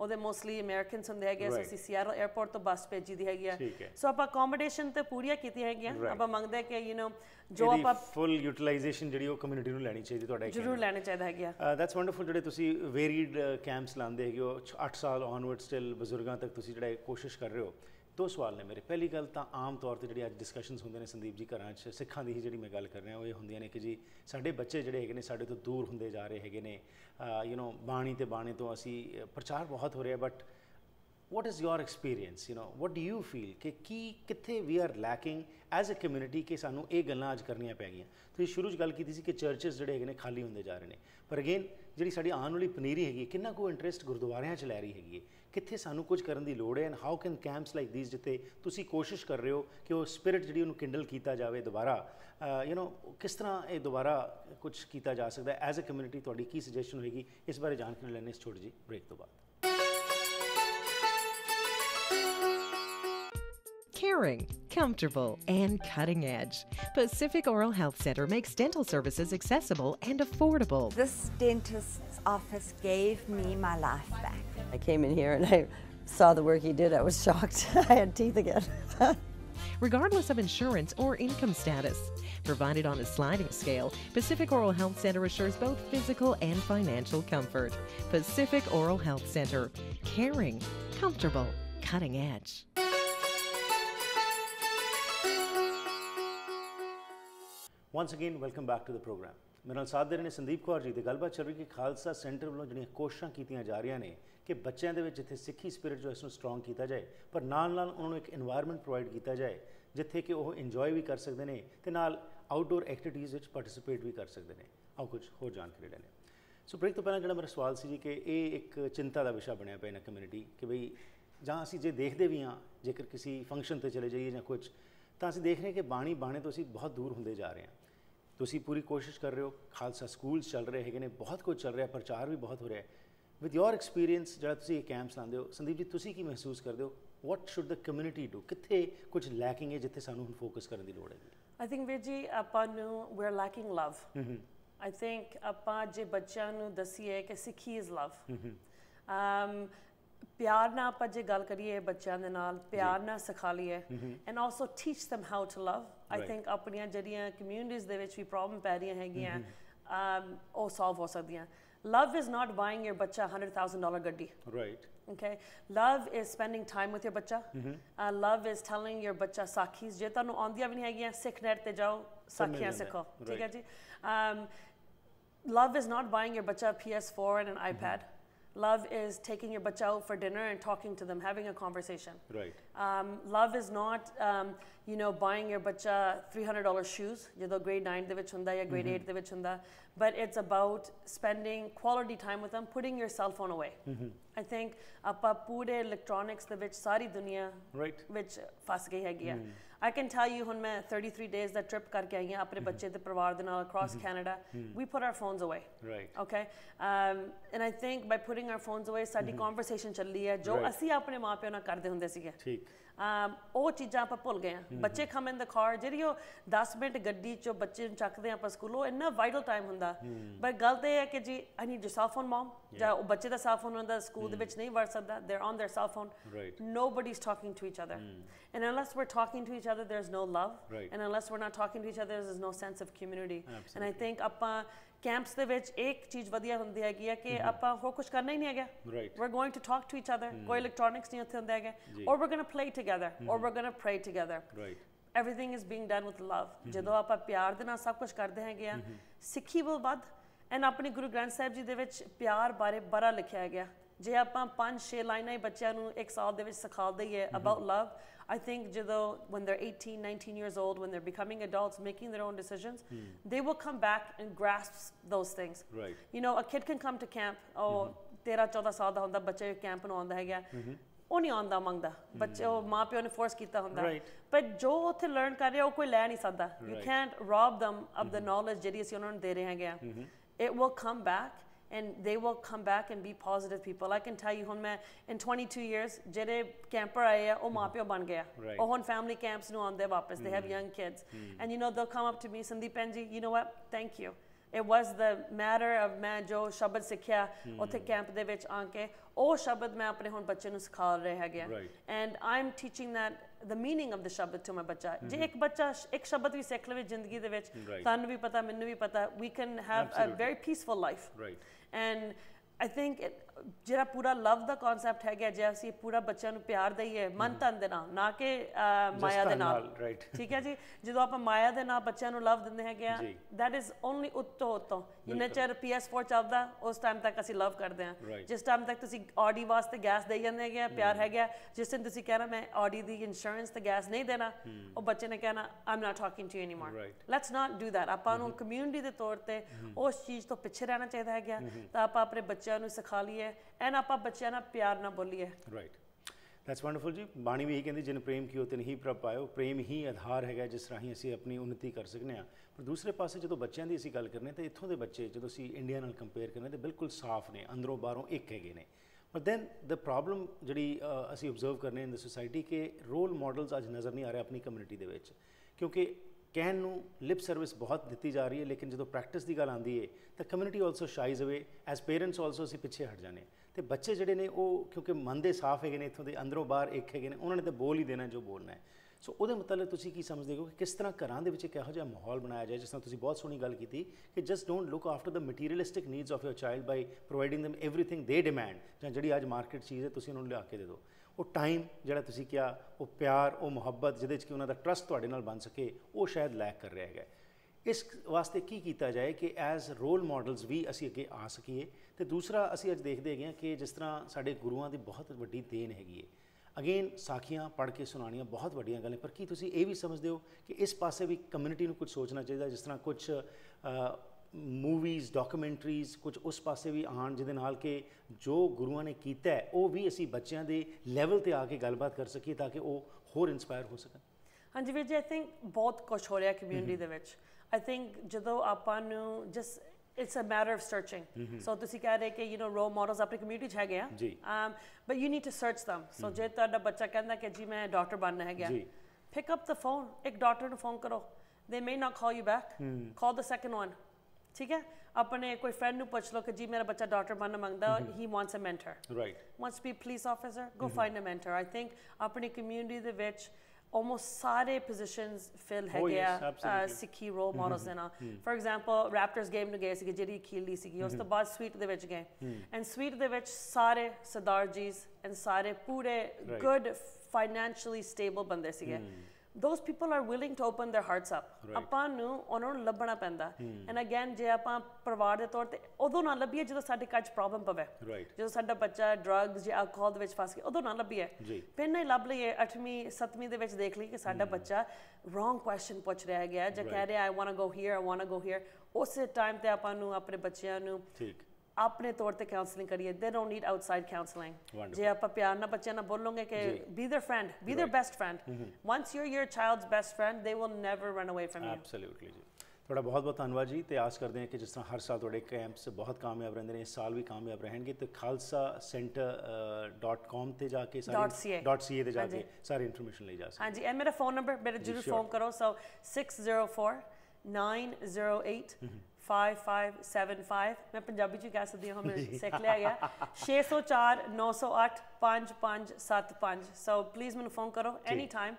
ਉਹਦੇ ਮੋਸਟਲੀ ਅਮਰੀਕਨਸ ਹੁੰਦੇ ਹੈਗੇ ਸੋ ਅਸੀਂ ਸਿਆਟਲ 에어ਪੋਰਟ ਤੋਂ ਬੱਸ ਭੇਜੀ ਦੀ ਹੈਗੀ ਸੋ ਆਪਾਂ ਅਕੋਮੋਡੇਸ਼ਨ ਤੇ ਪੂਰੀਆਂ ਕੀਤੀਆਂ ਹੈਗੀਆਂ Right. ਆਪਾਂ ਮੰਗਦੇ ਹਾਂ ਕਿ ਯੂ نو ਜੋ ਇਹਦੀ ਆਪਾਂ ਫੁੱਲ ਯੂਟਿਲਾਈਜੇਸ਼ਨ ਜਿਹੜੀ ਉਹ ਕਮਿਊਨਿਟੀ ਨੂੰ ਲੈਣੀ ਚਾਹੀਦੀ ਤੁਹਾਡਾ ਇਹ ਜ਼ਰੂਰ ਲੈਣੇ ਚਾਹੀਦਾ ਹੈਗਾ ਦੈਟਸ ਵੰਡਰਫੁਲ ਜਿਹੜੇ ਤੁਸੀਂ ਵੇਰੀਡ ਕੈਂਪਸ ਲਾਉਂਦੇ ਹੈਗੇ ਹੋ 8 ਸਾਲ ਔਨਵਰਡ ਸਟਿਲ ਬਜ਼ੁਰਗਾਂ ਤੱਕ ਤੁਸੀਂ ਜਿਹੜਾ ਇਹ ਕੋਸ਼ਿਸ਼ ਕਰ ਰਹੇ ਹੋ ਦੋ ਸਵਾਲ ਨੇ ਮੇਰੇ ਪਹਿਲੀ ਗੱਲ ਤਾਂ ਆਮ ਤੌਰ ਤੇ ਜਿਹੜੀ ਅੱਜ ਡਿਸਕਸ਼ਨਸ ਹੁੰਦੇ ਨੇ ਸੰਦੀਪ ਜੀ ਘਰਾਂ 'ਚ ਸਿੱਖਾਂ ਦੀ ਹੀ ਜਿਹੜੀ ਮੈਂ ਗੱਲ ਕਰ ਰਿਹਾ ਉਹ ਇਹ ਹੁੰਦੀਆਂ ਨੇ ਕਿ ਜੀ ਸਾਡੇ ਬੱਚੇ ਜਿਹੜੇ ਹੈਗੇ ਨੇ ਸਾਡੇ ਤੋਂ ਦੂਰ ਹੁੰਦੇ ਜਾ ਰਹੇ ਹੈਗੇ ਨੇ ਯੂ نو ਬਾਣੀ ਤੇ ਬਾਣੇ ਤੋਂ ਅਸੀਂ ਅ, ਪ੍ਰਚਾਰ ਬਹੁਤ ਹੋ ਰਿਹਾ but what is your experience? You know what do you feel? ਕਿ ਕੀ ਕਿੱਥੇ we are lacking as a community ਕਿ ਸਾਨੂੰ ਇਹ ਗੱਲਾਂ ਅੱਜ ਕਰਨੀਆਂ ਪੈ ਗਈਆਂ ਤੁਸੀਂ ਸ਼ੁਰੂ 'ਚ ਗੱਲ ਕੀਤੀ ਸੀ ਕਿ ਚਰਚਸ ਜਿਹੜੇ ਹੈਗੇ ਨੇ ਖਾਲੀ ਹੁੰਦੇ ਜਾ ਰਹੇ ਨੇ ਪਰ ਅਗੇਨ ਜਿਹੜੀ ਸਾਡੀ ਆਉਣ ਵਾਲੀ ਪਨੀਰੀ ਹੈਗੀ ਹੈ, ਕਿੰਨਾ ਕੋ ਇੰਟਰਸਟ ਗੁਰਦੁਆਰਿਆਂ 'ਚ ਲੈ ਰਹੀ ਹੈਗੀ ਹੈ ਕਿੱਥੇ ਸਾਨੂੰ ਕੁਝ ਕਰਨ ਦੀ ਲੋੜ ਹੈ and how can camps like these ਜਿੱਥੇ ਤੁਸੀਂ ਕੋਸ਼ਿਸ਼ ਕਰ ਰਹੇ ਹੋ ਕਿ ਉਹ ਸਪਿਰਿਟ ਜਿਹੜੀ ਉਹਨੂੰ ਕਿੰਡਲ ਕੀਤਾ ਜਾਵੇ ਦੁਬਾਰਾ ਯੂ نو ਕਿਸ ਤਰ੍ਹਾਂ ਇਹ ਦੁਬਾਰਾ ਕੁਝ ਕੀਤਾ ਜਾ ਸਕਦਾ ਐਜ਼ ਅ ਕਮਿਊਨਿਟੀ ਤੁਹਾਡੀ ਕੀ ਸੁਜੈਸ਼ਨ ਹੋਏਗੀ ਇਸ ਬਾਰੇ ਜਾਣਕਾਰੀ ਲੈਣੇ ਇਸ ਛੋਟੀ ਜੀ ਬ੍ਰੇਕ ਤੋਂ ਬਾਅਦ Caring, comfortable, and cutting edge. Pacific Oral Health Center makes dental services accessible and affordable. This dentist's office gave me my life back. I came in here and I saw the work he did. I was [LAUGHS] shocked. [LAUGHS] I had teeth again. [LAUGHS] Regardless of insurance or income status. Provided on a sliding scale, Pacific Oral Health Center assures both physical and financial comfort. Pacific Oral Health Center. Caring, comfortable, cutting edge. Once again welcome back to the programme ਮੇਰੇ ਨਾਲ ਸਾਥ ਦੇ ਰਹੇ ਨੇ ਸੰਦੀਪ ਕੌਰ ਜੀ ਤੇ ਗੱਲਬਾਤ ਚੱਲ ਰਹੀ ਕਿ ਖਾਲਸਾ ਸੈਂਟਰ ਵੱਲੋਂ ਜਿਹੜੀਆਂ ਕੋਸ਼ਿਸ਼ਾਂ ਕੀਤੀਆਂ ਜਾ ਰਹੀਆਂ ਨੇ ਕਿ ਬੱਚਿਆਂ ਦੇ ਵਿੱਚ ਜਿੱਥੇ ਸਿੱਖੀ ਸਪਿਰਿਟ ਜੋ ਇਸ ਨੂੰ ਸਟਰੋਂਗ ਕੀਤਾ ਜਾਏ ਪਰ ਨਾਲ ਨਾਲ ਉਹਨਾਂ ਨੂੰ ਇੱਕ এনवायरमेंट ਪ੍ਰੋਵਾਈਡ ਕੀਤਾ ਜਾਏ ਜਿੱਥੇ ਕਿ ਉਹ ਇੰਜੋਏ ਵੀ ਕਰ ਸਕਦੇ ਨੇ ਤੇ ਨਾਲ ਆਊਟਡੋਰ ਐਕਟੀਵਿਟੀਜ਼ ਵਿੱਚ ਪਾਰਟਿਸਿਪੇਟ ਵੀ ਕਰ ਸਕਦੇ ਨੇ ਆਓ ਕੁਝ ਹੋਰ ਜਾਣਕਾਰੀ ਲੈ ਲੈਣੇ ਸੋ ਬ੍ਰੇਕ ਤੋਂ ਪਹਿਲਾਂ ਜਿਹੜਾ ਮੇਰਾ ਸਵਾਲ ਸੀ ਜੀ ਕਿ ਇਹ ਇੱਕ ਚਿੰਤਾ ਦਾ ਵਿਸ਼ਾ ਬਣਿਆ ਪਿਆ ਇਹਨਾਂ ਕਮਿਊਨਿਟੀ ਕਿ ਭਈ ਜਾਂ ਅਸੀਂ ਜੇ ਦੇਖਦੇ ਵੀ ਹਾਂ ਜੇਕਰ ਕਿਸੇ ਫੰਕਸ਼ਨ ਤੇ ਚਲੇ ਜਾਈਏ ਜਾਂ ਕੁਝ ਤਾਂ ਅਸੀਂ ਦੇਖ ਰਹੇ ਹਾਂ ਕਿ ਬਾਣੀ ਬਾਣੇ ਤੋਂ ਅਸੀਂ ਬਹੁਤ ਦੂਰ ਹੁੰਦੇ ਜਾ ਰਹੇ ਹਾਂ। ਤੁਸੀਂ ਪੂਰੀ ਕੋਸ਼ਿਸ਼ ਕਰ ਰਹੇ ਹੋ ਖਾਲਸਾ ਸਕੂਲਸ ਚੱਲ ਰਹੇ ਹੈਗੇ ਨੇ ਬਹੁਤ ਕੁਝ ਚੱਲ ਰਿਹਾ ਪ੍ਰਚਾਰ ਵੀ ਬਹੁਤ ਹੋ ਰਿਹਾ ਹੈ। ਵਿਦ ਯੋਰ ਐਕਸਪੀਰੀਅੰਸ ਜਿਹੜਾ ਤੁਸੀਂ ਇਹ ਕੈਂਪਸ ਲਾਉਂਦੇ ਹੋ ਸੰਦੀਪ ਜੀ ਤੁਸੀਂ ਕੀ ਮਹਿਸੂਸ ਕਰਦੇ ਹੋ? What should the community do ਕਿੱਥੇ ਕੁਝ ਲੈਕਿੰਗ ਹੈ ਜਿੱਥੇ ਸਾਨੂੰ ਹੁਣ ਫੋਕਸ ਕਰਨ ਦੀ ਲੋੜ ਹੈਗੀ ਆਈ ਥਿੰਕ ਵੀਰ ਜੀ ਆਪਾਂ ਨੂੰ we are lacking love I think ਆਪਾਂ ਜੇ ਬੱਚਿਆਂ ਨੂੰ ਦਸੀਏ ਕਿ ਸਿੱਖੀ ਇਜ਼ ਲਵ um ਪਿਆਰ ਨਾਲ ਆਪਾਂ ਜੇ ਗੱਲ ਕਰੀਏ ਬੱਚਿਆਂ ਦੇ ਨਾਲ ਪਿਆਰ ਨਾਲ ਸਿਖਾ ਲਈਏ and also teach them how to love. I. Think ਆਪਣੀਆਂ ਜਿਹੜੀਆਂ ਕਮਿਊਨਿਟੀਜ਼ ਦੇ ਵਿੱਚ ਵੀ ਪ੍ਰੋਬਲਮ ਪੈ ਰਹੀਆਂ ਹੈਗੀਆਂ um ਉਹ ਸੋਲਵ ਹੋ ਸਕਦੀਆਂ। Love is not buying your ਬੱਚਾ 100000 ਡਾਲਰ ਗੱਡੀ। Right Okay, love is spending time with your ਬੱਚਾ। uh, love is telling your ਬੱਚਾ ਸਾਖੀਜ਼ ਜੇ ਤੁਹਾਨੂੰ ਆਉਂਦੀਆਂ ਵੀ ਨਹੀਂ ਹੈਗੀਆਂ ਸਿੱਖ ਨੈਟ ਤੇ ਜਾਓ ਸਾਖੀਆਂ ਸਿੱਖੋ। ਠੀਕ ਹੈ. ਜੀ? um, love is not buying your ਬੱਚਾ PS4 and an iPad love is taking your ਬੱਚਾ out for dinner and talking to them having a conversation right um, love is not um, you know buying your ਬੱਚਾ 300 dollar shoes ਜਦੋਂ grade 9 ਦੇ ਵਿੱਚ ਹੁੰਦਾ ਜਾਂ grade 8 ਦੇ ਵਿੱਚ ਹੁੰਦਾ but it's about spending quality time with them putting your cell phone away I think ਆਪਾਂ ਪੂਰੇ electronics ਦੇ ਵਿੱਚ ਸਾਰੀ ਦੁਨੀਆ ਰਾਈਟ ਵਿੱਚ ਫਸ ਗਈ ਹੈਗੀ ਆ I can tell you ਹੁਣ ਮੈਂ 33 days ਦਾ ਟ੍ਰਿਪ ਕਰਕੇ ਆਈ ਹਾਂ ਆਪਣੇ ਬੱਚੇ ਦੇ ਪਰਿਵਾਰ ਦੇ ਨਾਲ across Canada we put our phones away right okay um, and I think by putting our phones away ਸਾਡੀ conversation ਚੱਲੀ ਹੈ ਜੋ Right. ਅਸੀਂ ਆਪਣੇ ਮਾਪਿਆਂ ਨਾਲ ਕਰਦੇ ਹੁੰਦੇ ਸੀਗੇ ਠੀਕ um, ਉਹ ਚੀਜ਼ਾਂ ਆਪਾਂ ਭੁੱਲ ਗਏ ਆ ਬੱਚੇ ਕਮ ਇਨ ਦ ਕਾਰ ਜਿਹੜੀ ਉਹ 10 ਮਿੰਟ ਗੱਡੀ ਚੋਂ ਬੱਚੇ ਨੂੰ ਚੱਕਦੇ ਆ ਆਪਾਂ ਸਕੂਲੋਂ ਇੰਨਾ ਵਾਈਟਲ ਟਾਈਮ ਹੁੰਦਾ ਪਰ ਗੱਲ ਤੇ ਇਹ ਹੈ ਕਿ ਜੀ I need your cell phone mom ਜਾਂ ਉਹ ਬੱਚੇ ਦਾ ਸੈਲ ਫੋਨ ਹੁੰਦਾ ਸਕੂਲ ਦੇ ਵਿੱਚ ਨਹੀਂ ਵੜ ਸਕਦਾ they are on their cell phone Right. nobody's talking to each other and unless we're talking to each other there's no love Right. and unless we're not talking to each other there's no sense of community and I Absolutely. think ਆਪਾਂ ਕੈਂਪਸ ਦੇ ਵਿੱਚ ਇੱਕ ਚੀਜ਼ ਵਧੀਆ ਹੁੰਦੀ ਹੈਗੀ ਹੈ ਕਿ ਆਪਾਂ ਹੋਰ ਕੁਝ ਕਰਨਾ ਹੀ ਨਹੀਂ ਹੈਗਾ we're going to talk to each other ਕੋਈ electronics ਨਹੀਂ ਉੱਥੇ ਹੁੰਦਾ ਹੈਗਾ ਜੀ। or we're going to play together or we're going to pray together right everything is being done with love ਜਦੋਂ ਆਪਾਂ ਪਿਆਰ ਦੇ ਨਾਲ ਸਭ ਕੁਝ ਕਰਦੇ ਹੈਗੇ ਆ ਸਿੱਖੀ will ਵੱਧ ਐਂਡ ਆਪਣੀ ਗੁਰੂ ਗ੍ਰੰਥ ਸਾਹਿਬ ਜੀ ਦੇ ਵਿੱਚ ਪਿਆਰ ਬਾਰੇ ਬੜਾ ਲਿਖਿਆ ਗਿਆ ਜੇ ਆਪਾਂ ਪੰਜ ਛੇ ਲਾਈਨਾਂ ਹੀ ਬੱਚਿਆਂ ਨੂੰ ਇੱਕ ਸਾਲ ਦੇ ਵਿੱਚ ਸਿਖਾ ਦਈਏ about love I think ਜਦੋਂ when they're 18 19 years old when they're becoming adults making their own decisions they will come back and grasp those things Right. you know a kid can come to camp ਉਹ 13 14 ਸਾਲ ਦਾ ਹੁੰਦਾ ਬੱਚੇ ਕੈਂਪ ਨੂੰ ਆਉਂਦਾ ਹੈਗਾ ਉਹ ਨਹੀਂ ਆਉਂਦਾ ਮੰਗਦਾ ਬੱਚੇ ਉਹ ਮਾਪਿਓ ਨੇ ਫੋਰਸ ਕੀਤਾ ਹੁੰਦਾ. ਪਰ ਜੋ ਉੱਥੇ ਲਰਨ ਕਰ ਰਿਹਾ ਉਹ ਕੋਈ ਲੈ ਨਹੀਂ ਸਕਦਾ you. Can't rob them of the knowledge ਜਿਹੜੀ ਅਸੀਂ ਉਹਨਾਂ ਨੂੰ ਦੇ ਰਹੇ ਹੈਗੇ ਆ it will come back and they will come back and be positive people i can tell you ਹੁਣ ਮੈਂ in 22 years ਜਿਹੜੇ ਕੈਂਪਰ ਆਏ ਆ ਉਹ ਮਾਪਿਓ ਬਣ ਗਿਆ Right. ਉਹ ਹੁਣ family camps ਨੂੰ ਆਉਂਦੇ ਵਾਪਸ they have young kids and you know they'll come up to me Sandeep ਭੈਣ ਜੀ you know what thank you it was the matter of ਮੈਂ ਜੋ ਸ਼ਬਦ ਸਿੱਖਿਆ ਉੱਥੇ ਕੈਂਪ ਦੇ ਵਿੱਚ ਆ ਕੇ ਉਹ ਸ਼ਬਦ ਮੈਂ ਆਪਣੇ ਹੁਣ ਬੱਚੇ ਨੂੰ ਸਿਖਾ ਰਿਹਾ ਹੈਗਾ and i'm teaching that the meaning of the shabad to my ਬੱਚਾ ਜੇ ਇੱਕ ਬੱਚਾ ਇੱਕ ਸ਼ਬਦ ਵੀ ਸਿੱਖ ਲਵੇ ਜ਼ਿੰਦਗੀ ਦੇ ਵਿੱਚ. ਤੁਹਾਨੂੰ ਵੀ ਪਤਾ ਮੈਨੂੰ ਵੀ ਪਤਾ we can have a Absolutely. very peaceful life Right. And i think it, ਜਿਹੜਾ ਪੂਰਾ ਲਵ ਦਾ ਕਨਸੈਪਟ ਹੈਗਾ ਜੇ ਅਸੀਂ ਪੂਰਾ ਬੱਚਿਆਂ ਨੂੰ ਪਿਆਰ ਦਈਏ ਮਨ ਤਨ ਦੇ ਨਾਲ ਨਾ ਕਿ ਮਾਇਆ ਦੇ ਨਾਲ. ਠੀਕ ਹੈ ਜੀ? ਜਦੋਂ ਆਪਾਂ ਮਾਇਆ ਦੇ ਨਾਲ ਬੱਚਿਆਂ ਨੂੰ ਲਵ ਦਿੰਦੇ ਹੈਗੇ ਆ ਜੀ। that is only ਉੱਤੋਂ ਉੱਤੋਂ। ਜਿੰਨੇ ਚਿਰ PS4 ਚੱਲਦਾ ਉਸ ਟਾਈਮ ਤੱਕ ਅਸੀਂ ਲਵ ਕਰਦੇ Right. ਜਿਸ ਟਾਈਮ ਤੱਕ ਤੁਸੀਂ ਆਡੀ ਵਾਸਤੇ ਗੈਸ ਦੇਈ ਜਾਂਦੇ ਹੈਗੇ ਆ ਪਿਆਰ ਹੈਗਾ ਜਿਸ ਦਿਨ ਤੁਸੀਂ ਕਹਿਣਾ ਮੈਂ ਆਡੀ ਦੀ ਇੰਸ਼ੋਰੈਂਸ ਤੇ ਗੈਸ ਨਹੀਂ ਦੇਣਾ ਉਹ ਬੱਚੇ ਨੇ ਕਹਿਣਾ I'm not talking to you anymore. Let's not do that ਆਪਾਂ ਨੂੰ ਕਮਿਊਨਿਟੀ ਦੇ ਤੌਰ ਤੇ ਉਸ ਚੀਜ਼ ਤੋਂ ਪਿੱਛੇ ਰਹਿਣਾ ਚਾਹੀਦਾ ਹੈਗਾ ਤਾਂ ਆਪਾਂ ਆਪਣੇ ਬੱਚਿਆਂ ਨੂੰ ਸਿਖਾ ਲਈਏ ਐਨ ਆਪਾਂ ਬੱਚਿਆਂ ਨਾਲ ਪਿਆਰ ਨਾਲ ਬੋਲੀਏ। ਰਾਈਟ ਦੈਟਸ ਵੰਡਰਫੁਲ ਜੀ। ਬਾਣੀ ਵੀ ਇਹ ਕਹਿੰਦੀ, ਜਿਨ ਪ੍ਰੇਮ ਕੀਓ ਤਿਨ ਹੀ ਪ੍ਰਭ ਪਾਇਓ, ਪ੍ਰੇਮ ਹੀ ਆਧਾਰ ਹੈਗਾ, ਜਿਸ ਰਾਹੀਂ ਅਸੀਂ ਆਪਣੀ ਉન્નਤੀ ਕਰ ਸਕਨੇ ਆ। ਪਰ ਦੂਸਰੇ ਪਾਸੇ ਜਦੋਂ ਬੱਚਿਆਂ ਦੀ ਅਸੀਂ ਗੱਲ ਕਰਨੇ ਤਾਂ ਇੱਥੋਂ ਦੇ ਬੱਚੇ ਜਦੋਂ ਅਸੀਂ ਇੰਡੀਆ ਨਾਲ ਕੰਪੇਅਰ ਕਰਨੇ ਤਾਂ ਬਿਲਕੁਲ ਸਾਫ਼ ਨੇ, ਅੰਦਰੋਂ ਬਾਹਰੋਂ ਇੱਕ ਹੈਗੇ ਨੇ। ਪਰ ਦੈਨ ਦ ਪ੍ਰੋਬਲਮ ਜਿਹੜੀ ਅਸੀਂ ਆਬਜ਼ਰਵ ਕਰਨੇ ਇਨ ਦ ਸੋਸਾਇਟੀ ਕਿ ਰੋਲ ਮਾਡਲਸ ਅੱਜ ਨਜ਼ਰ ਨਹੀਂ ਆ ਰਹੇ ਆਪਣੀ ਕਮਿਊਨਿਟੀ ਦੇ ਵਿੱਚ। ਕਿਉਂਕਿ ਕਹਿਣ ਨੂੰ ਲਿਪ ਸਰਵਿਸ ਬਹੁਤ ਦਿੱਤੀ ਜਾ ਰਹੀ ਹੈ, ਲੇਕਿਨ ਜਦੋਂ ਪ੍ਰੈਕਟਿਸ ਦੀ ਗੱਲ ਆਉਂਦੀ ਹੈ, ਤਾਂ ਕਮਿਊਨਿਟੀ ਆਲਸੋ ਸ਼ਾਈਜ਼ ਅਵੇ ਐਜ਼ ਪੇਰੈਂਟਸ ਆਲਸੋ ਅਸੀਂ ਪਿੱਛੇ ਹਟ ਜਾਂਦੇ ਹਾਂ। ਤੇ ਬੱਚੇ ਜਿਹੜੇ ਨੇ ਉਹ, ਕਿਉਂਕਿ ਮਨ ਦੇ ਸਾਫ਼ ਹੈਗੇ ਨੇ, ਇੱਥੋਂ ਦੇ ਅੰਦਰੋਂ ਬਾਹਰ ਇੱਕ ਹੈਗੇ ਨੇ, ਉਹਨਾਂ ਨੇ ਤਾਂ ਬੋਲ ਹੀ ਦੇਣਾ ਜੋ ਬੋਲਣਾ ਹੈ ਸੋ ਉਹਦੇ ਮੁਤਲਕ ਤੁਸੀਂ ਕੀ ਸਮਝਦੇ ਹੋ ਕਿ ਕਿਸ ਤਰ੍ਹਾਂ ਘਰਾਂ ਦੇ ਵਿੱਚ ਇੱਕ ਇਹੋ ਜਿਹਾ ਮਾਹੌਲ ਬਣਾਇਆ ਜਾਏ, ਜਿਸ ਤਰ੍ਹਾਂ ਤੁਸੀਂ ਬਹੁਤ ਸੋਹਣੀ ਗੱਲ ਕੀਤੀ ਕਿ just don't look after the materialistic needs of your child by providing them everything ਦੇ demand, ਜਾਂ ਜਿਹੜੀ ਅੱਜ ਮਾਰਕੀਟ ਚੀਜ਼ ਹੈ, ਤੁਸੀਂ ਉਹਨਾਂ ਨੂੰ ਲਿਆ ਕੇ ਦੇ ਦਿਓ ਉਹ ਟਾਈਮ ਜਿਹੜਾ ਤੁਸੀਂ ਕਿਹਾ, ਉਹ ਪਿਆਰ, ਉਹ ਮੁਹੱਬਤ, ਜਿਹਦੇ 'ਚ ਕਿ ਉਹਨਾਂ ਦਾ ਟਰਸਟ ਤੁਹਾਡੇ ਨਾਲ ਬਣ ਸਕੇ, ਉਹ ਸ਼ਾਇਦ ਲੈਕ ਕਰ ਰਿਹਾ ਹੈਗਾ। ਇਸ ਵਾਸਤੇ ਕੀ ਕੀਤਾ ਜਾਏ ਕਿ ਐਜ਼ ਰੋਲ ਮਾਡਲਸ ਵੀ ਅਸੀਂ ਅੱਗੇ ਆ ਸਕੀਏ। ਤੇ ਦੂਸਰਾ, ਅਸੀਂ ਅੱਜ ਦੇਖਦੇ ਹੈਗੇ ਹਾਂ ਕਿ ਜਿਸ ਤਰ੍ਹਾਂ ਸਾਡੇ ਗੁਰੂਆਂ ਦੀ ਬਹੁਤ ਵੱਡੀ ਦੇਣ ਹੈਗੀ ਹੈ ਅਗੇਨ ਸਾਖੀਆਂ ਪੜ੍ਹ ਕੇ ਸੁਣਾਉਣੀਆਂ ਬਹੁਤ ਵੱਡੀਆਂ ਗੱਲਾਂ ਪਰ ਕੀ ਤੁਸੀਂ ਇਹ ਵੀ ਸਮਝਦੇ ਹੋ ਕਿ ਇਸ ਪਾਸੇ ਵੀ ਕਮਿਊਨਿਟੀ ਨੂੰ ਕੁਝ ਸੋਚਣਾ ਚਾਹੀਦਾ, ਜਿਸ ਤਰ੍ਹਾਂ ਕੁਝ ਮੂਵੀਜ਼ ਡਾਕੂਮੈਂਟਰੀਜ਼ ਕੁਝ ਉਸ ਪਾਸੇ ਵੀ ਆਉਣ ਜਿਹਦੇ ਨਾਲ ਕਿ ਜੋ ਗੁਰੂਆਂ ਨੇ ਕੀਤਾ ਉਹ ਵੀ ਅਸੀਂ ਬੱਚਿਆਂ ਦੇ ਲੈਵਲ ਤੇ ਆ ਕੇ ਗੱਲਬਾਤ ਕਰ ਸਕੀਏ ਤਾਂ ਕਿ ਉਹ ਹੋਰ ਇਨਸਪਾਇਰ ਹੋ ਸਕਣ। ਹਾਂਜੀ ਵੀਰ ਜੀ ਆਈ ਥਿੰਕ ਬਹੁਤ ਕੁਝ ਹੋ ਰਿਹਾ ਕਮਿਊਨਿਟੀ ਦੇ ਵਿੱਚ। ਆਈ ਥਿੰਕ ਜਦੋਂ ਆਪਾਂ ਨੂੰ just it's a matter of searching so ਤੁਸੀਂ ਕਹਿ ਰਹੇ ਕਿ ਯੂ نو ਰੋਲ ਮਾਡਲਸ ਆਪਣੀ ਕਮਿਊਨਿਟੀ 'ਚ ਹੈਗੇ ਆ। ਜੀ। um but you need to search them so ਜੇ ਤੁਹਾਡਾ ਬੱਚਾ ਕਹਿੰਦਾ ਕਿ ਜੀ ਮੈਂ ਡਾਕਟਰ ਬਣਨਾ ਹੈਗਾ pick up the phone ਇੱਕ ਡਾਕਟਰ ਨੂੰ ਫੋਨ ਕਰੋ। They may not call you back call the second one ਠੀਕ ਹੈ ਆਪਣੇ ਕੋਈ ਫਰੈਂਡ ਨੂੰ ਪੁੱਛ ਲਓ ਕਿ ਜੀ ਮੇਰਾ ਬੱਚਾ ਡਾਕਟਰ ਬਣਨਾ ਮੰਗਦਾ he wants a mentor right be a police officer, go find a mentor. I think ਆਪਣੀ community ਦੇ ਵਿੱਚ almost ਸਾਰੇ positions fill Oh, ਹੈਗੇ ਆ uh, ਸਿੱਖੀ role models ਦੇ ਨਾਲ for example Raptors game ਨੂੰ ਗਏ ਸੀਗੇ ਜਿਹੜੀ ਅਖੀਰਲੀ ਸੀਗੀ ਉਸ ਤੋਂ ਬਾਅਦ ਸਵੀਟ ਦੇ ਵਿੱਚ ਗਏ and ਸਵੀਟ ਦੇ ਵਿੱਚ ਸਾਰੇ ਸਰਦਾਰ ਜੀਸ and ਸਾਰੇ ਪੂਰੇ good financially stable ਬੰਦੇ ਸੀਗੇ those people are willing to open their hearts up. ਆਪਾਂ ਨੂੰ ਉਹਨਾਂ ਨੂੰ ਲੱਭਣਾ ਪੈਂਦਾ and again ਜੇ ਆਪਾਂ ਪਰਿਵਾਰ ਦੇ ਤੌਰ ਤੇ ਉਦੋਂ ਨਾ ਲੱਭੀਏ ਜਦੋਂ ਸਾਡੇ ਘਰ 'ਚ ਪ੍ਰੋਬਲਮ ਪਵੇ. ਜਦੋਂ ਸਾਡਾ ਬੱਚਾ ਡਰੱਗਸ ਜਾਂ ਅਲਕੋਹਲ ਦੇ ਵਿੱਚ ਫਸ ਗਿਆ ਉਦੋਂ ਨਾ ਲੱਭੀਏ। ਫਿਰ ਨਹੀਂ ਲੱਭ ਲਈਏ 8ਵੀਂ 7ਵੀਂ ਦੇ ਵਿੱਚ ਦੇਖ ਲਈ ਕਿ ਸਾਡਾ ਬੱਚਾ ਰੋਂਗ ਕੁਐਸਚਨ ਪੁੱਛ ਰਿਹਾ ਗਿਆ ਜਾਂ ਕਹਿ ਰਿਹਾ I want to go here I want to go here ਉਸੇ ਟਾਈਮ ਤੇ ਆਪਾਂ ਨੂੰ ਆਪਣੇ ਬੱਚਿਆਂ ਨੂੰ ਠੀਕ ਆਪਣੇ ਤੌਰ ਤੇ ਕਾਉਂਸਲਿੰਗ ਕਰੀਏ they don't need outside counselling Wonderful. ਜੇ ਆਪਾਂ ਪਿਆਰ ਨਾਲ ਬੱਚਿਆਂ ਨਾਲ ਬੋਲੋਗੇ ਕਿ ਜੀ। Be their friend be their best friend once you your child's best friend they will never run away from you absolutely ਜੀ ਤੁਹਾਡਾ ਬਹੁਤ ਬਹੁਤ ਧੰਨਵਾਦ ਜੀ ਤੇ ਆਸ ਕਰਦੇ ਹਾਂ ਕਿ ਜਿਸ ਤਰ੍ਹਾਂ ਹਰ ਸਾਲ ਤੁਹਾਡੇ ਕੈਂਪਸ ਬਹੁਤ ਕਾਮਯਾਬ ਰਹਿੰਦੇ ਨੇ ਇਸ ਸਾਲ ਵੀ ਕਾਮਯਾਬ ਰਹਿਣਗੇ ਤੇ khalsa.center.com ਤੇ ਜਾ ਕੇ Dot CA .ca ਤੇ ਜਾ ਕੇ ਹਾਂਜੀ। ਸਾਰੀ ਇਨਫੋਰਮੇਸ਼ਨ ਲਈ ਜਾ ਸਕਦੇ ਹਾਂਜੀ ਇਹ ਮੇਰਾ ਫੋਨ ਨੰਬਰ ਮੇਰੇ ਜਰੂਰ sure. ਫੋਨ ਕਰੋ ਸੋ 604 908 5575 ਮੈਂ ਪੰਜਾਬੀ ਚ ਕਹਿ ਸਕਦੀ ਹਾਂ ਮੈਂ ਸਿੱਖ ਲਿਆ ਗਿਆ। 604 908 5575 ਸੋ ਪਲੀਜ਼ ਮੈਨੂੰ ਫੋਨ ਕਰੋ ਐਨੀ ਟਾਈਮ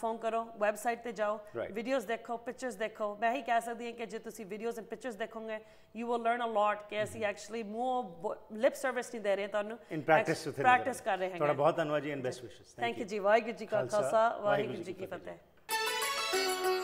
ਫੋਨ ਕਰੋ ਵੈਬਸਾਈਟ ਤੇ ਜਾਓ. ਵੀਡੀਓਜ਼ ਦੇਖੋ ਪਿਕਚਰਸ ਦੇਖੋ। ਮੈਂ ਹੀ ਕਹਿ ਸਕਦੀ ਹਾਂ ਕਿ ਜੇ ਤੁਸੀਂ ਵੀਡੀਓਜ਼ ਐਂਡ ਪਿਕਚਰਸ ਦੇਖੋਗੇ you will learn a lot ਕਿ ਅਸੀਂ ਐਕਚੁਅਲੀ ਮੋਰ ਲਿਪ ਸਰਵਿਸ ਨਹੀਂ ਦੇ ਰਹੇ ਤੁਹਾਨੂੰ। In practice. ਕਰ ਰਹੇ ਹਾਂ ਤੁਹਾਡਾ ਬਹੁਤ ਧੰਨਵਾਦ ਜੀ ਐਂਡ ਬੈਸਟ ਵਿਸ਼ੇਸ ਥੈਂਕ ਯੂ ਜੀ ਵਾਹਿਗੁਰੂ ਜੀ ਕਾ ਖਾਲਸਾ, ਵਾਹਿਗੁਰੂ ਜੀ ਕੀ ਫਤਿਹ।